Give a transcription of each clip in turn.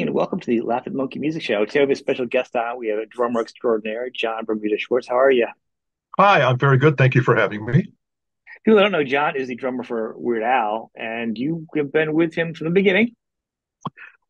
and welcome to the Laughing Monkey Music Show. Today we have a special guest on. We have a drummer extraordinaire, Jon Bermuda Schwartz. How are you? Hi, I'm very good. Thank you for having me. People that don't know, Jon is the drummer for Weird Al, and you have been with him from the beginning.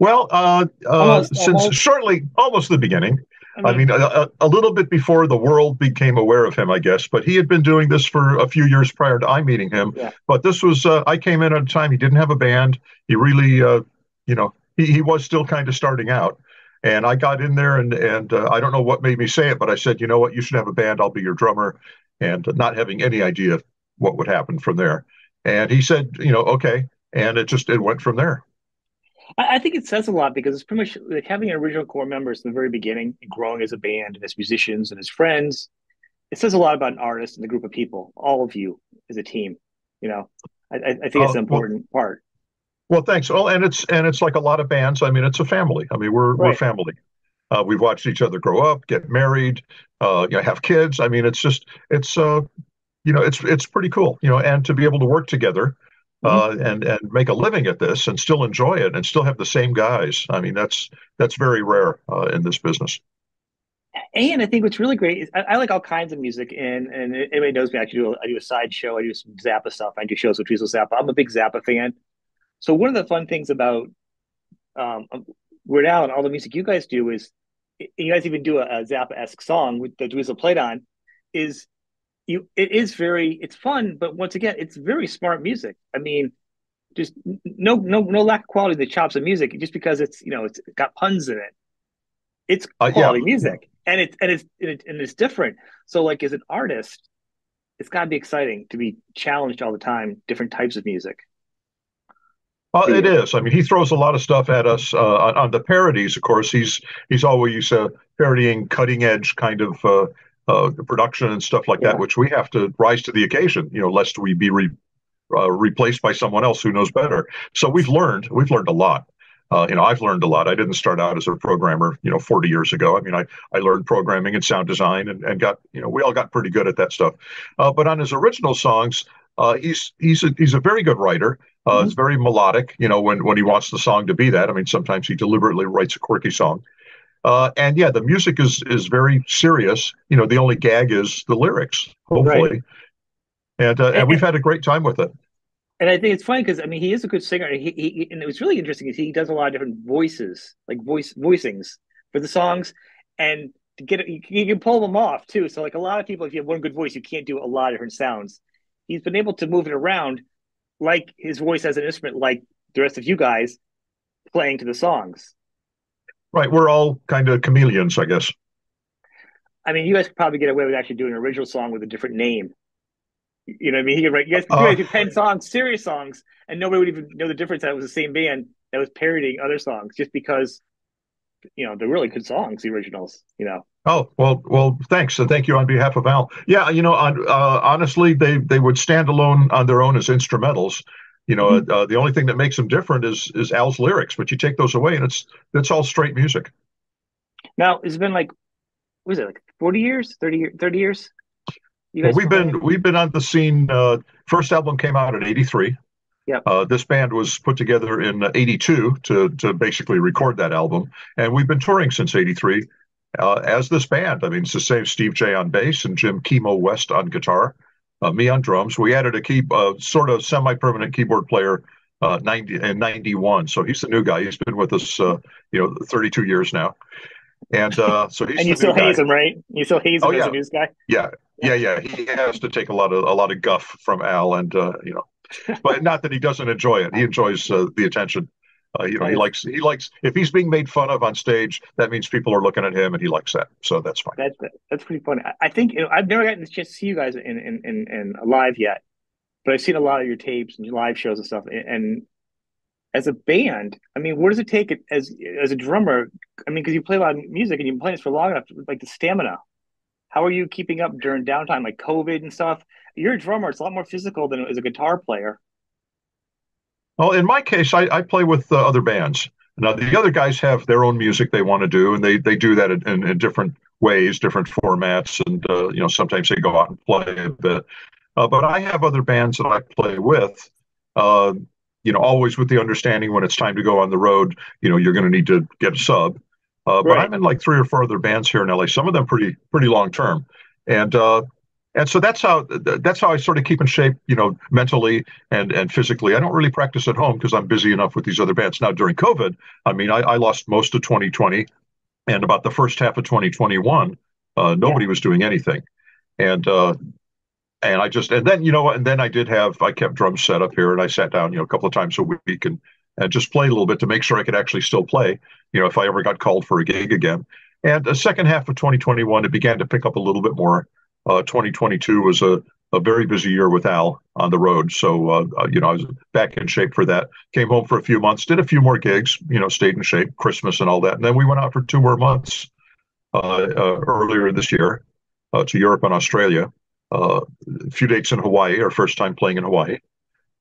Well, uh, uh, almost, since almost. shortly, almost the beginning. I mean, I mean a, a, little bit before the world became aware of him, I guess. But he had been doing this for a few years prior to I meeting him. Yeah. But this was, uh, I came in at a time he didn't have a band. He really, uh, you know, he, he was still kind of starting out. And I got in there, and and uh, I don't know what made me say it, but I said, you know what, you should have a band. I'll be your drummer, and not having any idea what would happen from there. And he said, you know, okay, and it just it went from there. I think it says a lot because it's pretty much like having an original core members in the very beginning and growing as a band and as musicians and as friends. It says a lot about an artist and the group of people, all of you as a team. You know, I, I think it's an important well, part. Well, thanks. Well, and it's and it's like a lot of bands. I mean, it's a family. I mean, we're right. we're family. Uh, we've watched each other grow up, get married, uh, you know, have kids. I mean, it's just it's uh, you know, it's it's pretty cool, you know, and to be able to work together. Uh, mm-hmm. and and make a living at this and still enjoy it and still have the same guys. I mean, that's that's very rare uh, in this business. And I think what's really great is I, I, like all kinds of music, and and anybody knows me. I do a, I do a side show. I do some Zappa stuff. I do shows with Dweezil Zappa. I'm a big Zappa fan. So one of the fun things about um, Weird Al and all the music you guys do is you guys even do a, a Zappa esque song with the Dweezil played on. Is you it is very it's fun, but once again, it's very smart music. I mean, just no no no lack of quality the chops of music just because it's you know it's got puns in it. It's quality uh, yeah. music, and it's and it's and, it, and it's different. So like as an artist, it's got to be exciting to be challenged all the time, different types of music. Well, it is. I mean, he throws a lot of stuff at us uh, on, on, the parodies. Of course, he's he's always uh, parodying cutting edge kind of uh, uh production and stuff like yeah. that, which we have to rise to the occasion. You know, lest we be re, uh, replaced by someone else who knows better. So we've learned. We've learned a lot. Uh, you know, I've learned a lot. I didn't start out as a programmer, you know, 40 years ago. I mean, I, I learned programming and sound design and, and got, you know, we all got pretty good at that stuff. but on his original songs, he's he's a, he's a very good writer. Uh, mm-hmm. It's very melodic, you know, when when he wants the song to be that. I mean, sometimes he deliberately writes a quirky song. Uh, and yeah, the music is is very serious. You know, the only gag is the lyrics, hopefully. Right. And, uh, and, we've had a great time with it. And I think it's funny because I mean he is a good singer. He, he and it was really interesting is he does a lot of different voices, like voice voicings for the songs, and to get it, you, you can pull them off too. So like a lot of people, if you have one good voice, you can't do a lot of different sounds. He's been able to move it around like his voice as an instrument, like the rest of you guys playing to the songs. Right. We're all kind of chameleons, I guess. I mean, you guys could probably get away with actually doing an original song with a different name. You know what I mean? He could write, you guys could uh, do pen songs, serious songs, and nobody would even know the difference that it was the same band that was parodying other songs just because, you know, they're really good songs, the originals, you know. Oh well, well, thanks, So thank you on behalf of Al. Yeah, you know, on, uh, honestly, they they would stand alone on their own as instrumentals. You know, mm-hmm. uh, the only thing that makes them different is is Al's lyrics, but you take those away, and it's it's all straight music. Now it's been like, was it like forty years, 30, 30 years? Well, we've been we've been on the scene. Uh, first album came out in '83. Yeah. Uh, this band was put together in '82 to to basically record that album, and we've been touring since '83 uh, as this band. I mean, it's the same Steve Jay on bass and Jim Kimo West on guitar, uh, me on drums. We added a key, uh, sort of semi-permanent keyboard player uh, 90 and 91. So he's the new guy. He's been with us, uh, you know, 32 years now. And uh, so he's and you still haze him, right? You still haze him oh, yeah. as a news guy. Yeah, yeah, yeah. He has to take a lot of a lot of guff from Al, and you know, but not that he doesn't enjoy it. He enjoys the attention. Uh, you know, he likes he likes if he's being made fun of on stage, that means people are looking at him, and he likes that. So that's fine. That's that's pretty funny. I think you know, I've never gotten chance to see you guys in in in, in live yet, but I've seen a lot of your tapes and your live shows and stuff. And, and as a band, I mean, what does it take as as a drummer? I mean, because you play a lot of music and you've been playing this for long enough, like the stamina. How are you keeping up during downtime, like COVID and stuff? You're a drummer; it's a lot more physical than as a guitar player. Well, in my case, I, I play with uh, other bands. Now, the other guys have their own music they want to do, and they, they do that in, in, in different ways, different formats, and uh, you know sometimes they go out and play a bit. Uh, but I have other bands that I play with, uh, you know, always with the understanding when it's time to go on the road, you know, you're going to need to get a sub. Uh, but I'm in like three or four other bands here in LA. Some of them pretty pretty long term, and uh, and so that's how that's how I sort of keep in shape, you know, mentally and and physically. I don't really practice at home because I'm busy enough with these other bands. Now during COVID, I mean, I, I lost most of 2020, and about the first half of 2021, uh, nobody yeah. was doing anything, and uh, and I just and then you know and then I did have I kept drums set up here and I sat down you know a couple of times a week and and just play a little bit to make sure I could actually still play you know if I ever got called for a gig again and the second half of 2021 it began to pick up a little bit more uh, 2022 was a a very busy year with Al on the road. So, uh, uh, you know, I was back in shape for that. Came home for a few months, did a few more gigs, you know, stayed in shape, Christmas and all that. And then we went out for two more months uh, uh, earlier this year uh, to Europe and Australia uh, a few dates in Hawaii, our first time playing in Hawaii,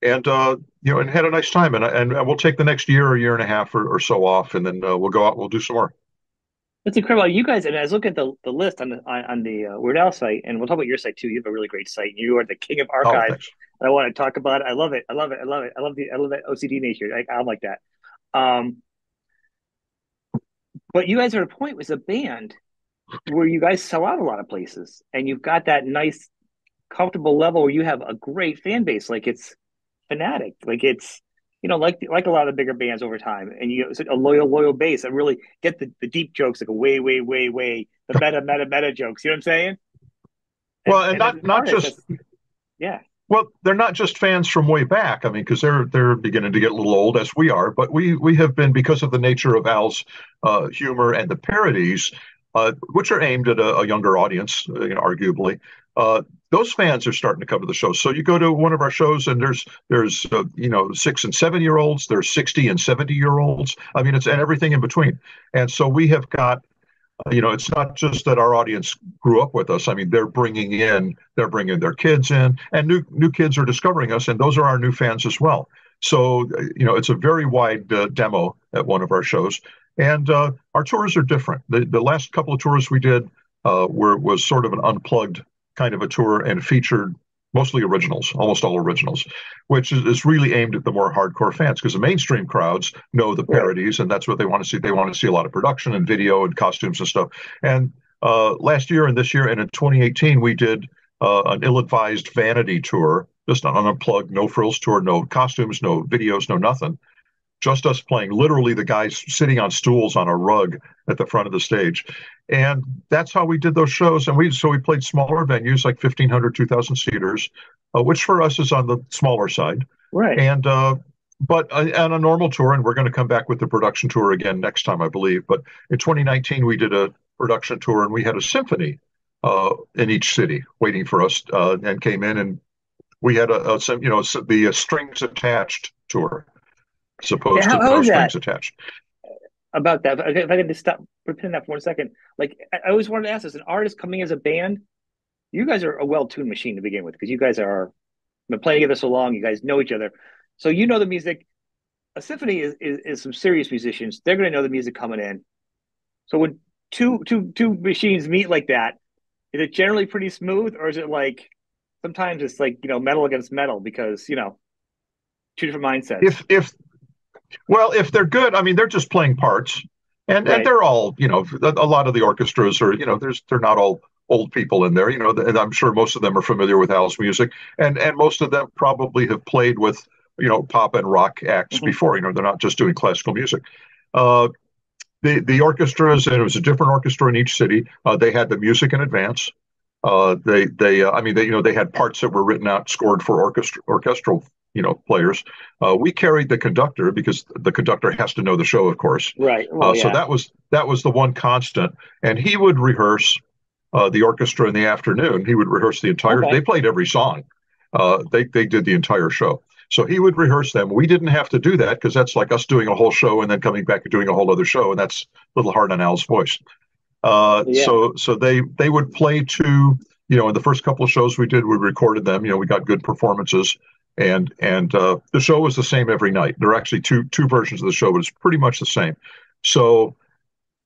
and uh, you know, and had a nice time. And and we'll take the next year or year and a half or, or so off, and then uh, we'll go out. and We'll do some more. That's incredible. You guys, and as I look at the, the list on the on the uh, Weird Al site, and we'll talk about your site too. You have a really great site. You are the king of oh, archives. Oh, I want to talk about it. I love it. I love it. I love it. I love the I love that OCD nature. I, I'm like that. Um, but you guys are at a point with a band where you guys sell out a lot of places, and you've got that nice comfortable level where you have a great fan base. Like it's fanatic. Like it's you know, like like a lot of the bigger bands over time, and you know, a loyal, loyal base. that really get the, the deep jokes, like a way, way, way, way, the meta, meta, meta jokes. You know what I'm saying? well, and, and not not just yeah. Well, they're not just fans from way back. I mean, because they're they're beginning to get a little old, as we are. But we we have been because of the nature of Al's uh, humor and the parodies, uh, which are aimed at a, a younger audience, uh, you know, arguably. Uh, those fans are starting to come to the show. So you go to one of our shows, and there's there's uh, you know six and seven year olds, there's sixty and seventy year olds. I mean, it's and everything in between. And so we have got, uh, you know, it's not just that our audience grew up with us. I mean, they're bringing in, they're bringing their kids in, and new new kids are discovering us, and those are our new fans as well. So uh, you know, it's a very wide uh, demo at one of our shows, and uh, our tours are different. The the last couple of tours we did uh, were was sort of an unplugged kind of a tour and featured mostly originals, almost all originals, which is, is really aimed at the more hardcore fans because the mainstream crowds know the parodies and that's what they want to see. They want to see a lot of production and video and costumes and stuff. And uh, last year and this year and in 2018, we did uh, an ill-advised vanity tour, just an unplugged, no frills tour, no costumes, no videos, no nothing just us playing, literally the guys sitting on stools on a rug at the front of the stage. And that's how we did those shows. And we so we played smaller venues like 1,500, 2,000 seaters, uh, which for us is on the smaller side. Right. And uh, but uh, on a normal tour, and we're going to come back with the production tour again next time, I believe. But in 2019, we did a production tour, and we had a symphony uh, in each city waiting for us, uh, and came in, and we had a, a you know the strings attached tour supposed yeah, to no strings attached. About that, if I could just stop pretend that for one second. Like I always wanted to ask, as an artist coming as a band, you guys are a well-tuned machine to begin with because you guys are been playing together so long. You guys know each other, so you know the music. A symphony is, is, is some serious musicians. They're going to know the music coming in. So when two two two machines meet like that, is it generally pretty smooth, or is it like sometimes it's like you know metal against metal because you know two different mindsets? If if well, if they're good, I mean, they're just playing parts, and right. and they're all, you know, a, lot of the orchestras are, you know, there's they're not all old people in there, you know, and I'm sure most of them are familiar with Al's music, and and most of them probably have played with, you know, pop and rock acts mm-hmm. before. You know, they're not just doing classical music. Uh, the the orchestras, and it was a different orchestra in each city. Uh, they had the music in advance. Uh, they they uh, I mean they you know they had parts that were written out scored for orchestra orchestral you know players. Uh, we carried the conductor because the conductor has to know the show, of course. Right. Well, uh, yeah. So that was that was the one constant, and he would rehearse uh, the orchestra in the afternoon. He would rehearse the entire. Okay. They played every song. Uh, they they did the entire show. So he would rehearse them. We didn't have to do that because that's like us doing a whole show and then coming back and doing a whole other show, and that's a little hard on Al's voice. Uh, yeah. So so they they would play to you know in the first couple of shows we did we recorded them. You know we got good performances and and uh, the show was the same every night. There are actually two two versions of the show, but it's pretty much the same. So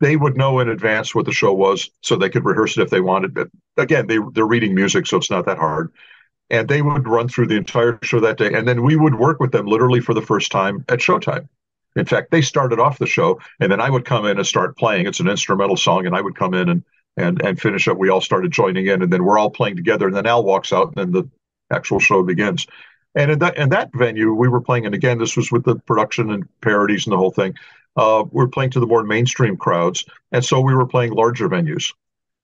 they would know in advance what the show was, so they could rehearse it if they wanted. But again, they they're reading music, so it's not that hard. and they would run through the entire show that day, and then we would work with them literally for the first time at showtime. In fact, they started off the show, and then I would come in and start playing. It's an instrumental song, and I would come in and and and finish up. We all started joining in, and then we're all playing together. And then Al walks out, and then the actual show begins. And in that in that venue, we were playing, and again, this was with the production and parodies and the whole thing. Uh, we are playing to the more mainstream crowds, and so we were playing larger venues.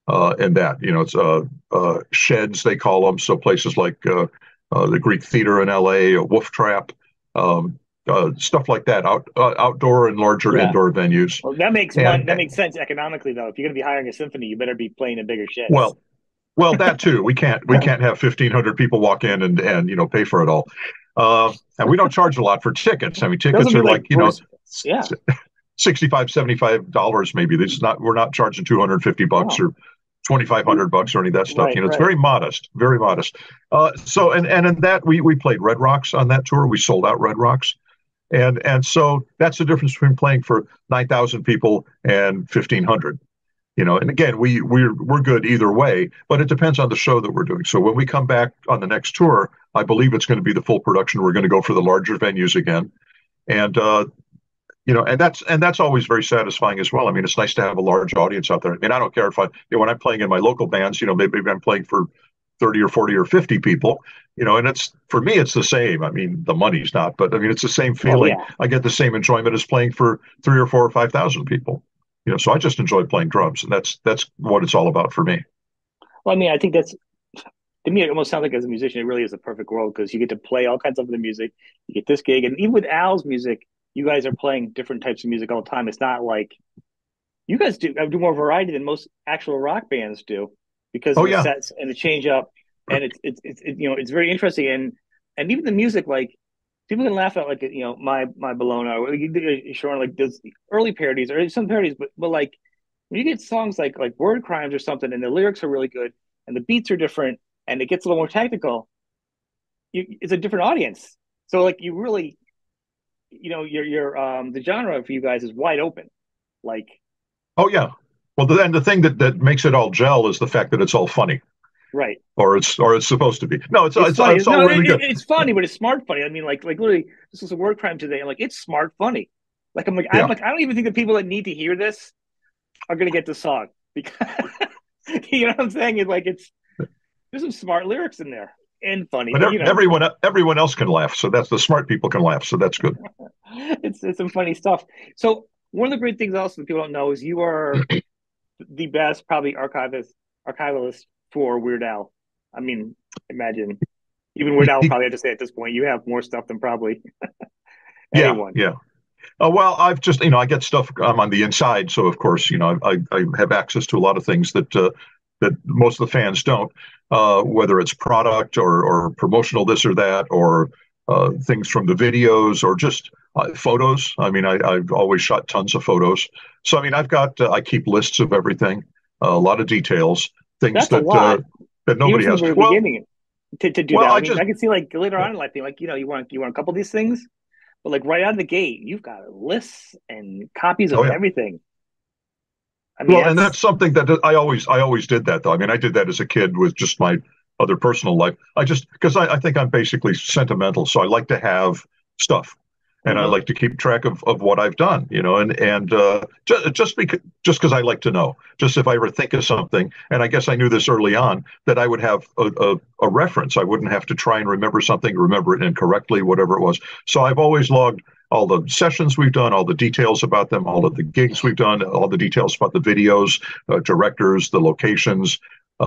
Uh, in that, you know, it's uh, uh sheds they call them. So places like uh, uh, the Greek Theater in L.A., Wolf Trap, um, uh, stuff like that, out uh, outdoor and larger yeah. indoor venues. Well, that makes and, that makes sense economically, though. If you're going to be hiring a symphony, you better be playing in bigger sheds. Well, well, that too. We can't we can't have 1,500 people walk in and and you know pay for it all. Uh, and we don't charge a lot for tickets. I mean, tickets are like, like you know, yeah. 65 75 dollars maybe this is not we're not charging 250 bucks or 2500 bucks or any of that stuff right, you know it's right. very modest very modest uh, so and and in that we we played red rocks on that tour we sold out red rocks and and so that's the difference between playing for 9000 people and 1500 you know and again we we're we're good either way but it depends on the show that we're doing. So when we come back on the next tour i believe it's going to be the full production. We're going to go for the larger venues again. And uh, you know and that's and that's always very satisfying as well. I mean it's nice to have a large audience out there. I mean i don't care if i you know when i'm playing in my local bands you know maybe i'm playing for 30 or 40 or 50 people you know and it's for me it's the same. I mean the money's not but i mean it's the same oh, feeling. oh, yeah. i get the same enjoyment as playing for three or four or five thousand people you know so i just enjoy playing drums and that's that's what it's all about for me. Well i mean i think that's to me it almost sounds like as a musician it really is a perfect world because you get to play all kinds of the music you get this gig and even with al's music you guys are playing different types of music all the time. It's not like you guys do uh, do more variety than most actual rock bands do because oh, of the yeah. sets and the change up, and it's it's it's it, you know it's very interesting and and even the music like people can laugh at like you know my my Bologna or Sean like does early parodies or some parodies, but but like when you get songs like like Word Crimes or something and the lyrics are really good and the beats are different and it gets a little more technical, you, it's a different audience. So like you really, you know, your your um the genre for you guys is wide open, like. Oh yeah, well, the, and the thing that, that makes it all gel is the fact that it's all funny. Right. Or it's or it's supposed to be. No, it's it's, it's, it's all no, really it, good. It's funny, but it's smart funny. I mean, like like literally, this was a word crime today. Like, it's smart funny. Like I'm like yeah. I'm like I don't even think the people that need to hear this are gonna get the song because you know what I'm saying? It's like it's there's some smart lyrics in there and funny. But, but you know. everyone everyone else can laugh, so that's the smart people can laugh, so that's good. it's it's some funny stuff. So one of the great things also that people don't know is you are the best probably archivist archivalist for Weird Al. I mean, imagine even Weird Al probably had to say at this point, you have more stuff than probably anyone. Yeah, yeah. Uh, well, I've just you know I get stuff I'm on the inside, so of course you know I I have access to a lot of things that uh, that most of the fans don't, uh, whether it's product or or promotional this or that or uh, things from the videos or just uh, photos. I mean, I, have always shot tons of photos. So, I mean, I've got, uh, I keep lists of everything, uh, a lot of details, things That's that uh, that nobody has. Well, to, to do well, that. I, I, mean, just, I can see like later on in life being like, you know, you want you want a couple of these things, but like right out of the gate, you've got lists and copies of oh, yeah. everything. I mean, well, that's, and that's something that I always I always did that though. I mean, I did that as a kid with just my other personal life. I just because I, I think I'm basically sentimental, so I like to have stuff and mm-hmm. I like to keep track of, of what I've done, you know, and and uh, just just because just because I like to know, just if I ever think of something, and I guess I knew this early on that I would have a, a, a reference. I wouldn't have to try and remember something, remember it incorrectly, whatever it was. So I've always logged all the sessions we've done, all the details about them, all of the gigs we've done, all the details about the videos, uh, directors, the locations,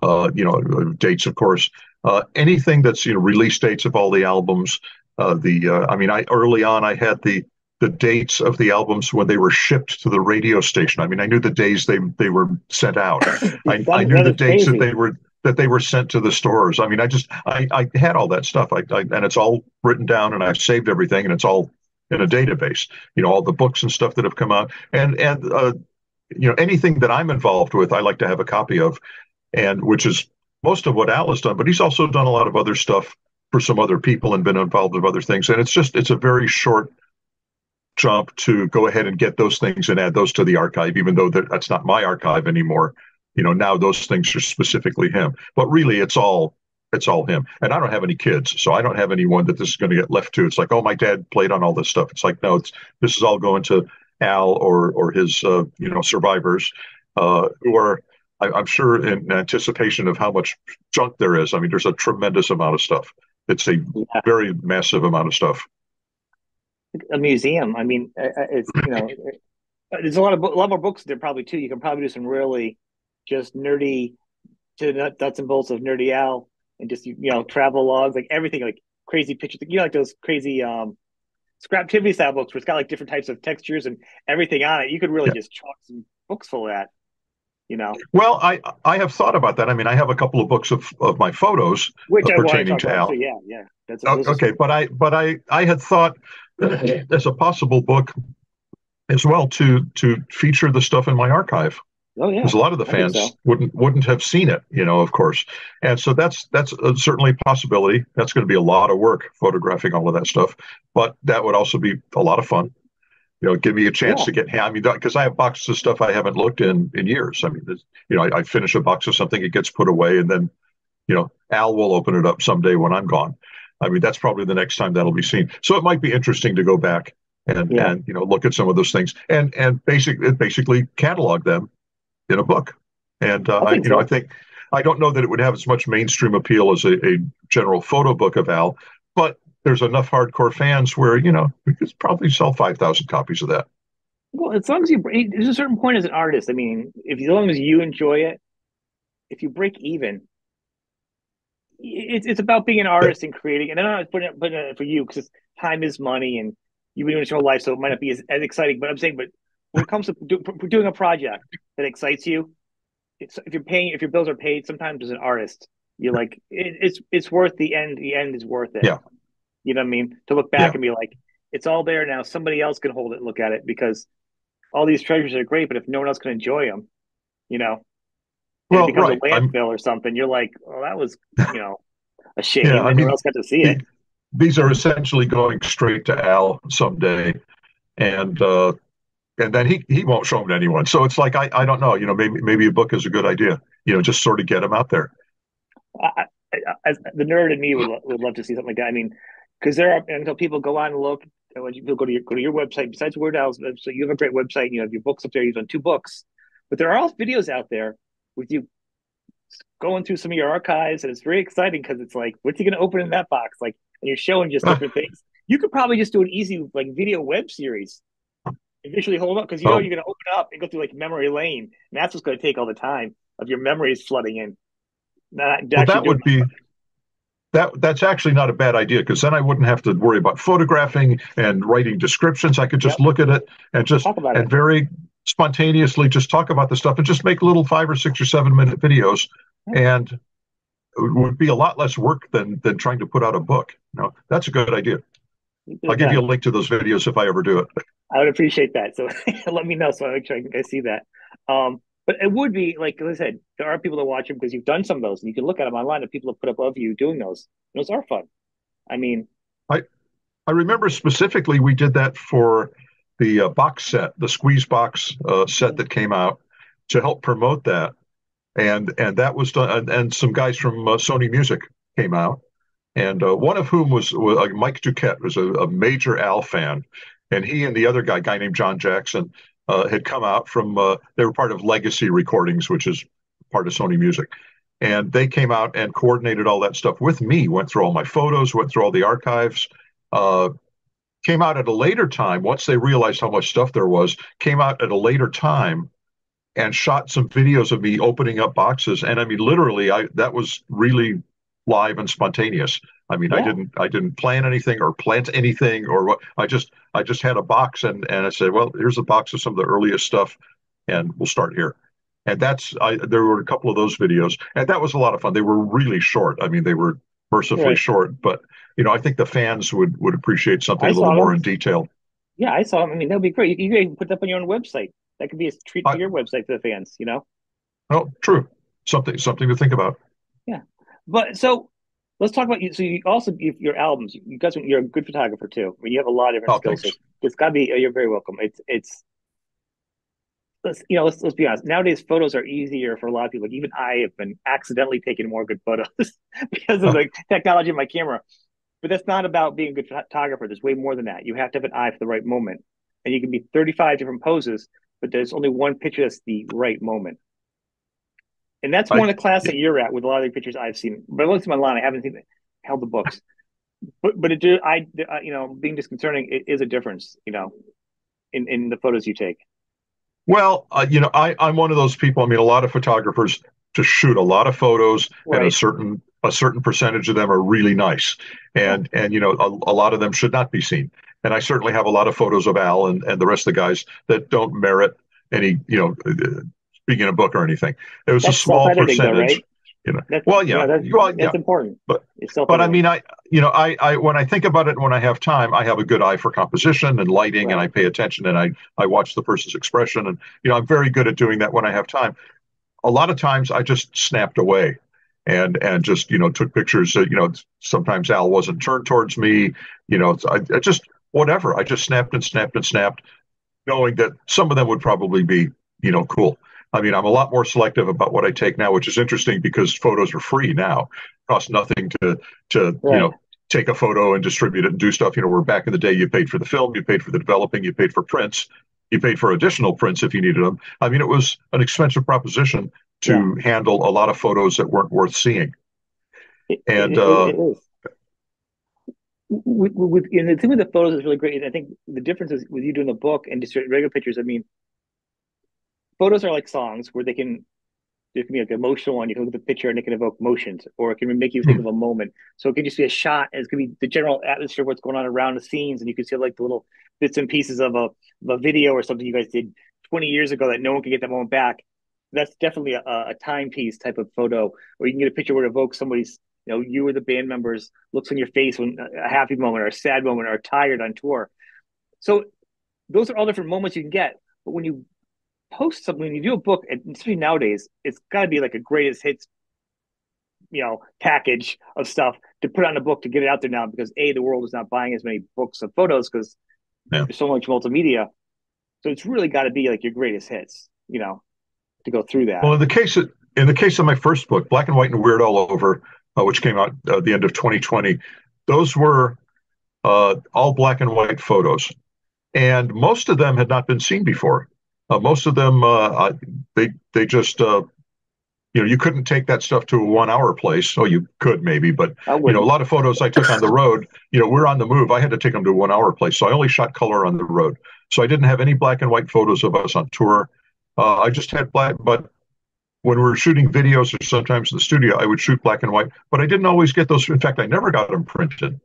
uh, you know, dates, of course, uh, anything that's you know release dates of all the albums, uh, the uh, I mean, I early on I had the the dates of the albums when they were shipped to the radio station. I mean, I knew the days they they were sent out. I, I knew the dates crazy. that they were that they were sent to the stores. I mean, I just I, I had all that stuff. I, I and it's all written down, and I've saved everything, and it's all in a database. You know, all the books and stuff that have come out, and and uh, you know anything that I'm involved with, I like to have a copy of, and which is most of what Al has done. But he's also done a lot of other stuff for some other people and been involved with other things. And it's just it's a very short jump to go ahead and get those things and add those to the archive, even though that's not my archive anymore. You know, now those things are specifically him. But really, it's all it's all him. And I don't have any kids, so I don't have anyone that this is going to get left to. It's like, oh, my dad played on all this stuff. It's like, no, it's this is all going to Al or or his uh, you know survivors uh, who are. I, am sure in anticipation of how much junk there is. I mean, there's a tremendous amount of stuff. It's a yeah. very massive amount of stuff. A museum. I mean, uh, uh, it's you know, uh, there's a lot of a lot more books there probably too. You can probably do some really just nerdy to the nuts and bolts of nerdy Al and just you know travel logs like everything like crazy pictures you know like those crazy um scraptivity style books where it's got like different types of textures and everything on it you could really yeah. just chalk some books full of that you know? Well i i have thought about that. I mean i have a couple of books of of my photos which uh, pertaining to al yeah yeah. That's oh, okay but i but i i had thought as a possible book as well to to feature the stuff in my archive. Oh yeah, because a lot of the fans so. wouldn't wouldn't have seen it, you know, of course, and so that's that's a, certainly a possibility. That's going to be a lot of work photographing all of that stuff, but that would also be a lot of fun. You know, give me a chance yeah. to get. I mean, because I have boxes of stuff I haven't looked in in years. I mean, you know, I, I finish a box of something, it gets put away, and then, you know, Al will open it up someday when I'm gone. I mean, that's probably the next time that'll be seen. So it might be interesting to go back and yeah. and you know look at some of those things and and basically basically catalog them in a book. And uh, I, I you so. know, I think I don't know that it would have as much mainstream appeal as a, a, general photo book of Al, but there's enough hardcore fans where you know we could probably sell five thousand copies of that. Well, as long as you there's a certain point as an artist. I mean, if as long as you enjoy it, if you break even, it's it's about being an artist and creating. And I'm not putting it, putting it for you because time is money, and you've been doing this your whole life, so it might not be as, as exciting. But I'm saying, but when it comes to do, doing a project that excites you, it's, if you're paying, if your bills are paid, sometimes as an artist, you're like, it, it's it's worth the end. The end is worth it. Yeah. You know what I mean? To look back yeah. and be like, it's all there now. Somebody else can hold it and look at it because all these treasures are great, but if no one else can enjoy them, you know, well, it becomes right. a landfill I'm... or something. You're like, oh, that was, you know, a shame. Yeah, I mean, else got to see it. These are essentially going straight to Al someday, and uh, and then he he won't show them to anyone. So it's like I I don't know. You know, maybe maybe a book is a good idea. You know, just sort of get them out there. I, as the nerd in me would, would love to see something like that. I mean, because there are until people go on and look, and when you go to your go to your website, besides Weird Al's, uh, so you have a great website. And you have your books up there. You've done two books, but there are all videos out there with you going through some of your archives, and it's very exciting because it's like, what's he going to open in that box? Like, and you're showing just different things. You could probably just do an easy like video web series visually hold up because you know oh. you're going to open up and go through like memory lane, and that's what's going to take all the time of your memories flooding in. Not, well, that would be that. That's actually not a bad idea because then I wouldn't have to worry about photographing and writing descriptions. I could just yep. look at it and just and it. very spontaneously just talk about the stuff and just make little five or six or seven minute videos, and it would be a lot less work than than trying to put out a book. You know, that's a good idea. I'll give you a link to those videos if I ever do it. I would appreciate that. So let me know so I make sure I can see that. Um, but it would be like, like I said, there are people that watch them because you've done some of those, and you can look at them online. And people have put up of you doing those. Those are fun. I mean, I I remember specifically we did that for the uh, box set, the squeeze box uh, set that came out to help promote that, and and that was done. And, and some guys from uh, Sony Music came out, and uh, one of whom was, was uh, Mike Duquette, was a, a, major Al fan, and he and the other guy, guy named John Jackson, uh, had come out from. Uh, they were part of Legacy Recordings, which is part of Sony Music, and they came out and coordinated all that stuff with me. Went through all my photos, went through all the archives. Uh, came out at a later time once they realized how much stuff there was. Came out at a later time and shot some videos of me opening up boxes. And I mean, literally, I that was really live and spontaneous. I mean, yeah. I didn't I didn't plan anything or plant anything or what. I just I just had a box and and I said, well, here's a box of some of the earliest stuff, and we'll start here. And that's I there were a couple of those videos, and that was a lot of fun. They were really short. I mean, they were mercifully right. short, but you know, I think the fans would would appreciate something I a little more them. in detail. Yeah, I saw them. I mean, that'd be great. You, can put that up on your own website. That could be a treat for your website for the fans. You know. Oh, true. Something something to think about. But so let's talk about you. So you also your albums. You guys, you're a good photographer too. I mean, you have a lot of different oh, skills. It's got to be. Uh, you're very welcome. It's it's let's you know let's let's be honest. Nowadays, photos are easier for a lot of people. Like even I have been accidentally taking more good photos because of the technology of my camera. But that's not about being a good photographer. There's way more than that. You have to have an eye for the right moment, and you can be 35 different poses, but there's only one picture that's the right moment. And that's I, one of the class that you're at with a lot of the pictures I've seen. But I looked at my line. I haven't seen held the books, but but it I uh, you know being disconcerting it is a difference you know in in the photos you take. Well, uh, you know, I, I'm one of those people. I mean, a lot of photographers just shoot a lot of photos, right. and a certain a certain percentage of them are really nice, and and you know, a, a, lot of them should not be seen. And I certainly have a lot of photos of Al and, and the rest of the guys that don't merit any, you know, speaking in a book or anything. It was that's a small percentage. Though, right? You know, that's, well, yeah, that's, well, yeah. that's important. But but I mean, I you know, I I when I think about it, when I have time, I have a good eye for composition and lighting, right. and I pay attention, and I I watch the person's expression, and you know, I'm very good at doing that when I have time. A lot of times, I just snapped away, and and just you know took pictures. That, you know, sometimes Al wasn't turned towards me. You know, I, I just whatever. I just snapped and snapped and snapped, knowing that some of them would probably be you know cool. I mean, I'm a lot more selective about what I take now, which is interesting because photos are free now. It costs nothing to to right. you know take a photo and distribute it and do stuff. You know, where back in the day you paid for the film, you paid for the developing, you paid for prints, you paid for additional prints if you needed them. I mean, it was an expensive proposition to yeah. handle a lot of photos that weren't worth seeing. and uh, with, with and the thing with the photos is really great. I think the difference is with you doing the book and just regular pictures. I mean, photos are like songs where they can it can be like emotional and you can look at the picture and it can evoke emotions or it can make you think of a hmm. moment. So it can just be a shot and it's going to be the general atmosphere of what's going on around the scenes and you can see like the little bits and pieces of a, of a video or something you guys did 20 years ago that no one can get that moment back. That's definitely a, a timepiece type of photo or you can get a picture where it evokes somebody's you know you or the band members looks on your face when a happy moment or a sad moment or tired on tour. So those are all different moments you can get but when you post something, when you do a book, and especially nowadays, it's got to be like a greatest hits, you know, package of stuff to put on a book to get it out there now because a the world is not buying as many books of photos because yeah. there's so much multimedia. So it's really got to be like your greatest hits, you know, to go through that. Well, in the case of in the case of my first book, Black and White and Weird All Over, uh, which came out at uh, the end of 2020, those were uh, all black and white photos, and most of them had not been seen before. Uh, most of them, uh, they they just uh, you know you couldn't take that stuff to a one hour place. Oh, you could maybe, but you know a lot of photos I took on the road. You know we're on the move. I had to take them to a one hour place, so I only shot color on the road. So I didn't have any black and white photos of us on tour. Uh, I just had black, but when we were shooting videos or sometimes in the studio, I would shoot black and white, but I didn't always get those. In fact, I never got them printed.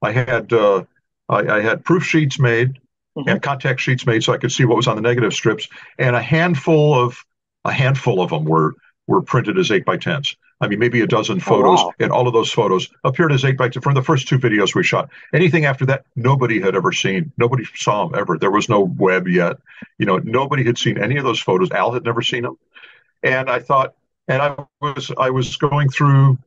I had uh, I, I, had proof sheets made mm-hmm. and contact sheets made so I could see what was on the negative strips. And a handful of a handful of them were were printed as eight by tens. I mean, maybe a dozen oh, photos, oh, wow. and all of those photos appeared as eight by ten from the first two videos we shot. Anything after that, nobody had ever seen. Nobody saw them ever. There was no web yet. You know, nobody had seen any of those photos. Al had never seen them, and I thought, and I was I was going through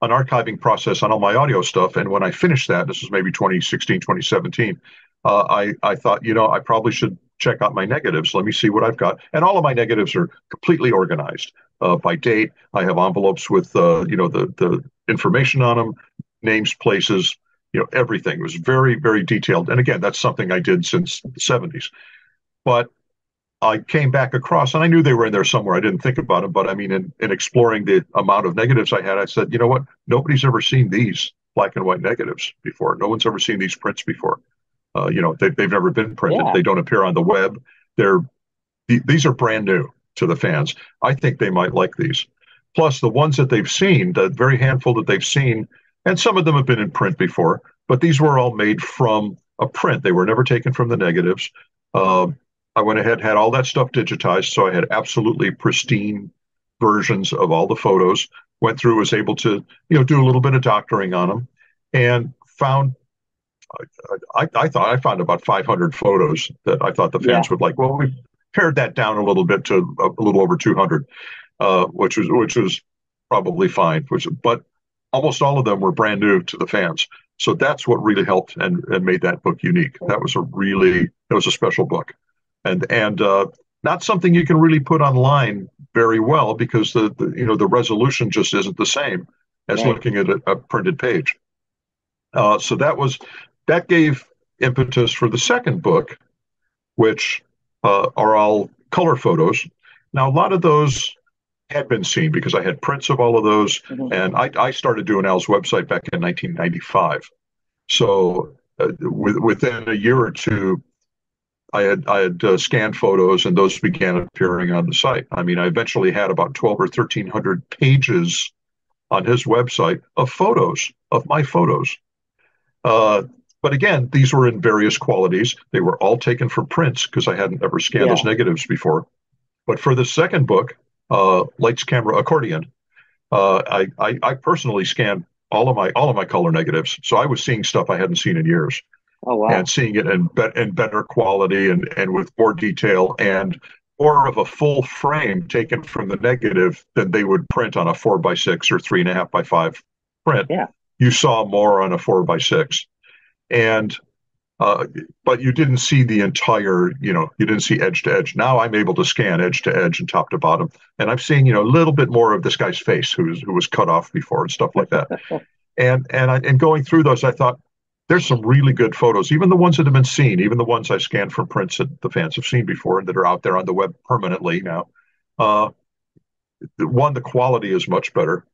an archiving process on all my audio stuff, and when I finished that, this was maybe 2016, 2017 uh, I, I thought, you know, I probably should check out my negatives. Let me see what I've got. And all of my negatives are completely organized uh, by date. I have envelopes with, uh, you know, the, the information on them, names, places, you know, everything. It was very, very detailed. And again, that's something I did since the 70s. But I came back across, and I knew they were in there somewhere. I didn't think about them, but I mean, in, in exploring the amount of negatives I had, I said, you know what? Nobody's ever seen these black and white negatives before. No one's ever seen these prints before. Uh, you know, they, they've never been printed. Yeah. They don't appear on the web. They're these are brand new to the fans. I think they might like these. Plus, the ones that they've seen, the very handful that they've seen, and some of them have been in print before, but these were all made from a print. They were never taken from the negatives. Uh, I went ahead, had all that stuff digitized, so I had absolutely pristine versions of all the photos. Went through, was able to, you know, do a little bit of doctoring on them, and found I, I, thought I found about 500 photos that I thought the fans yeah. would like. Well, we pared that down a little bit to a, little over 200, uh, which was which was probably fine. Which, but almost all of them were brand new to the fans. So that's what really helped and, and made that book unique. That was a really that was a special book, and and uh, not something you can really put online very well because the, the you know the resolution just isn't the same as right. looking at a, a printed page. Uh, so that was that gave impetus for the second book, which uh, are all color photos. Now, a lot of those had been seen because I had prints of all of those, mm-hmm. and I, I, started doing Al's website back in 1995. So uh, with, within a year or two, I had I had uh, scanned photos, and those began appearing on the site. I mean, I eventually had about 12 or 1300 pages on his website of photos of my photos. Uh, but again, these were in various qualities. They were all taken from prints because I hadn't ever scanned yeah. those negatives before. But for the second book, uh, Lights Camera Accordion, uh, I, I, I personally scanned all of my all of my color negatives, so I was seeing stuff I hadn't seen in years. Oh wow! And seeing it in, be- in better quality and and with more detail and more of a full frame taken from the negative than they would print on a four by six or three and a half by five print. Yeah. You saw more on a four by six and uh, but you didn't see the entire, you know, you didn't see edge to edge. Now I'm able to scan edge to edge and top to bottom, and I'm seeing, you know, a little bit more of this guy's face who was who was cut off before and stuff like that. and and I, and going through those, I thought there's some really good photos, even the ones that have been seen, even the ones I scanned from prints that the fans have seen before and that are out there on the web permanently now. Uh, one, the quality is much better.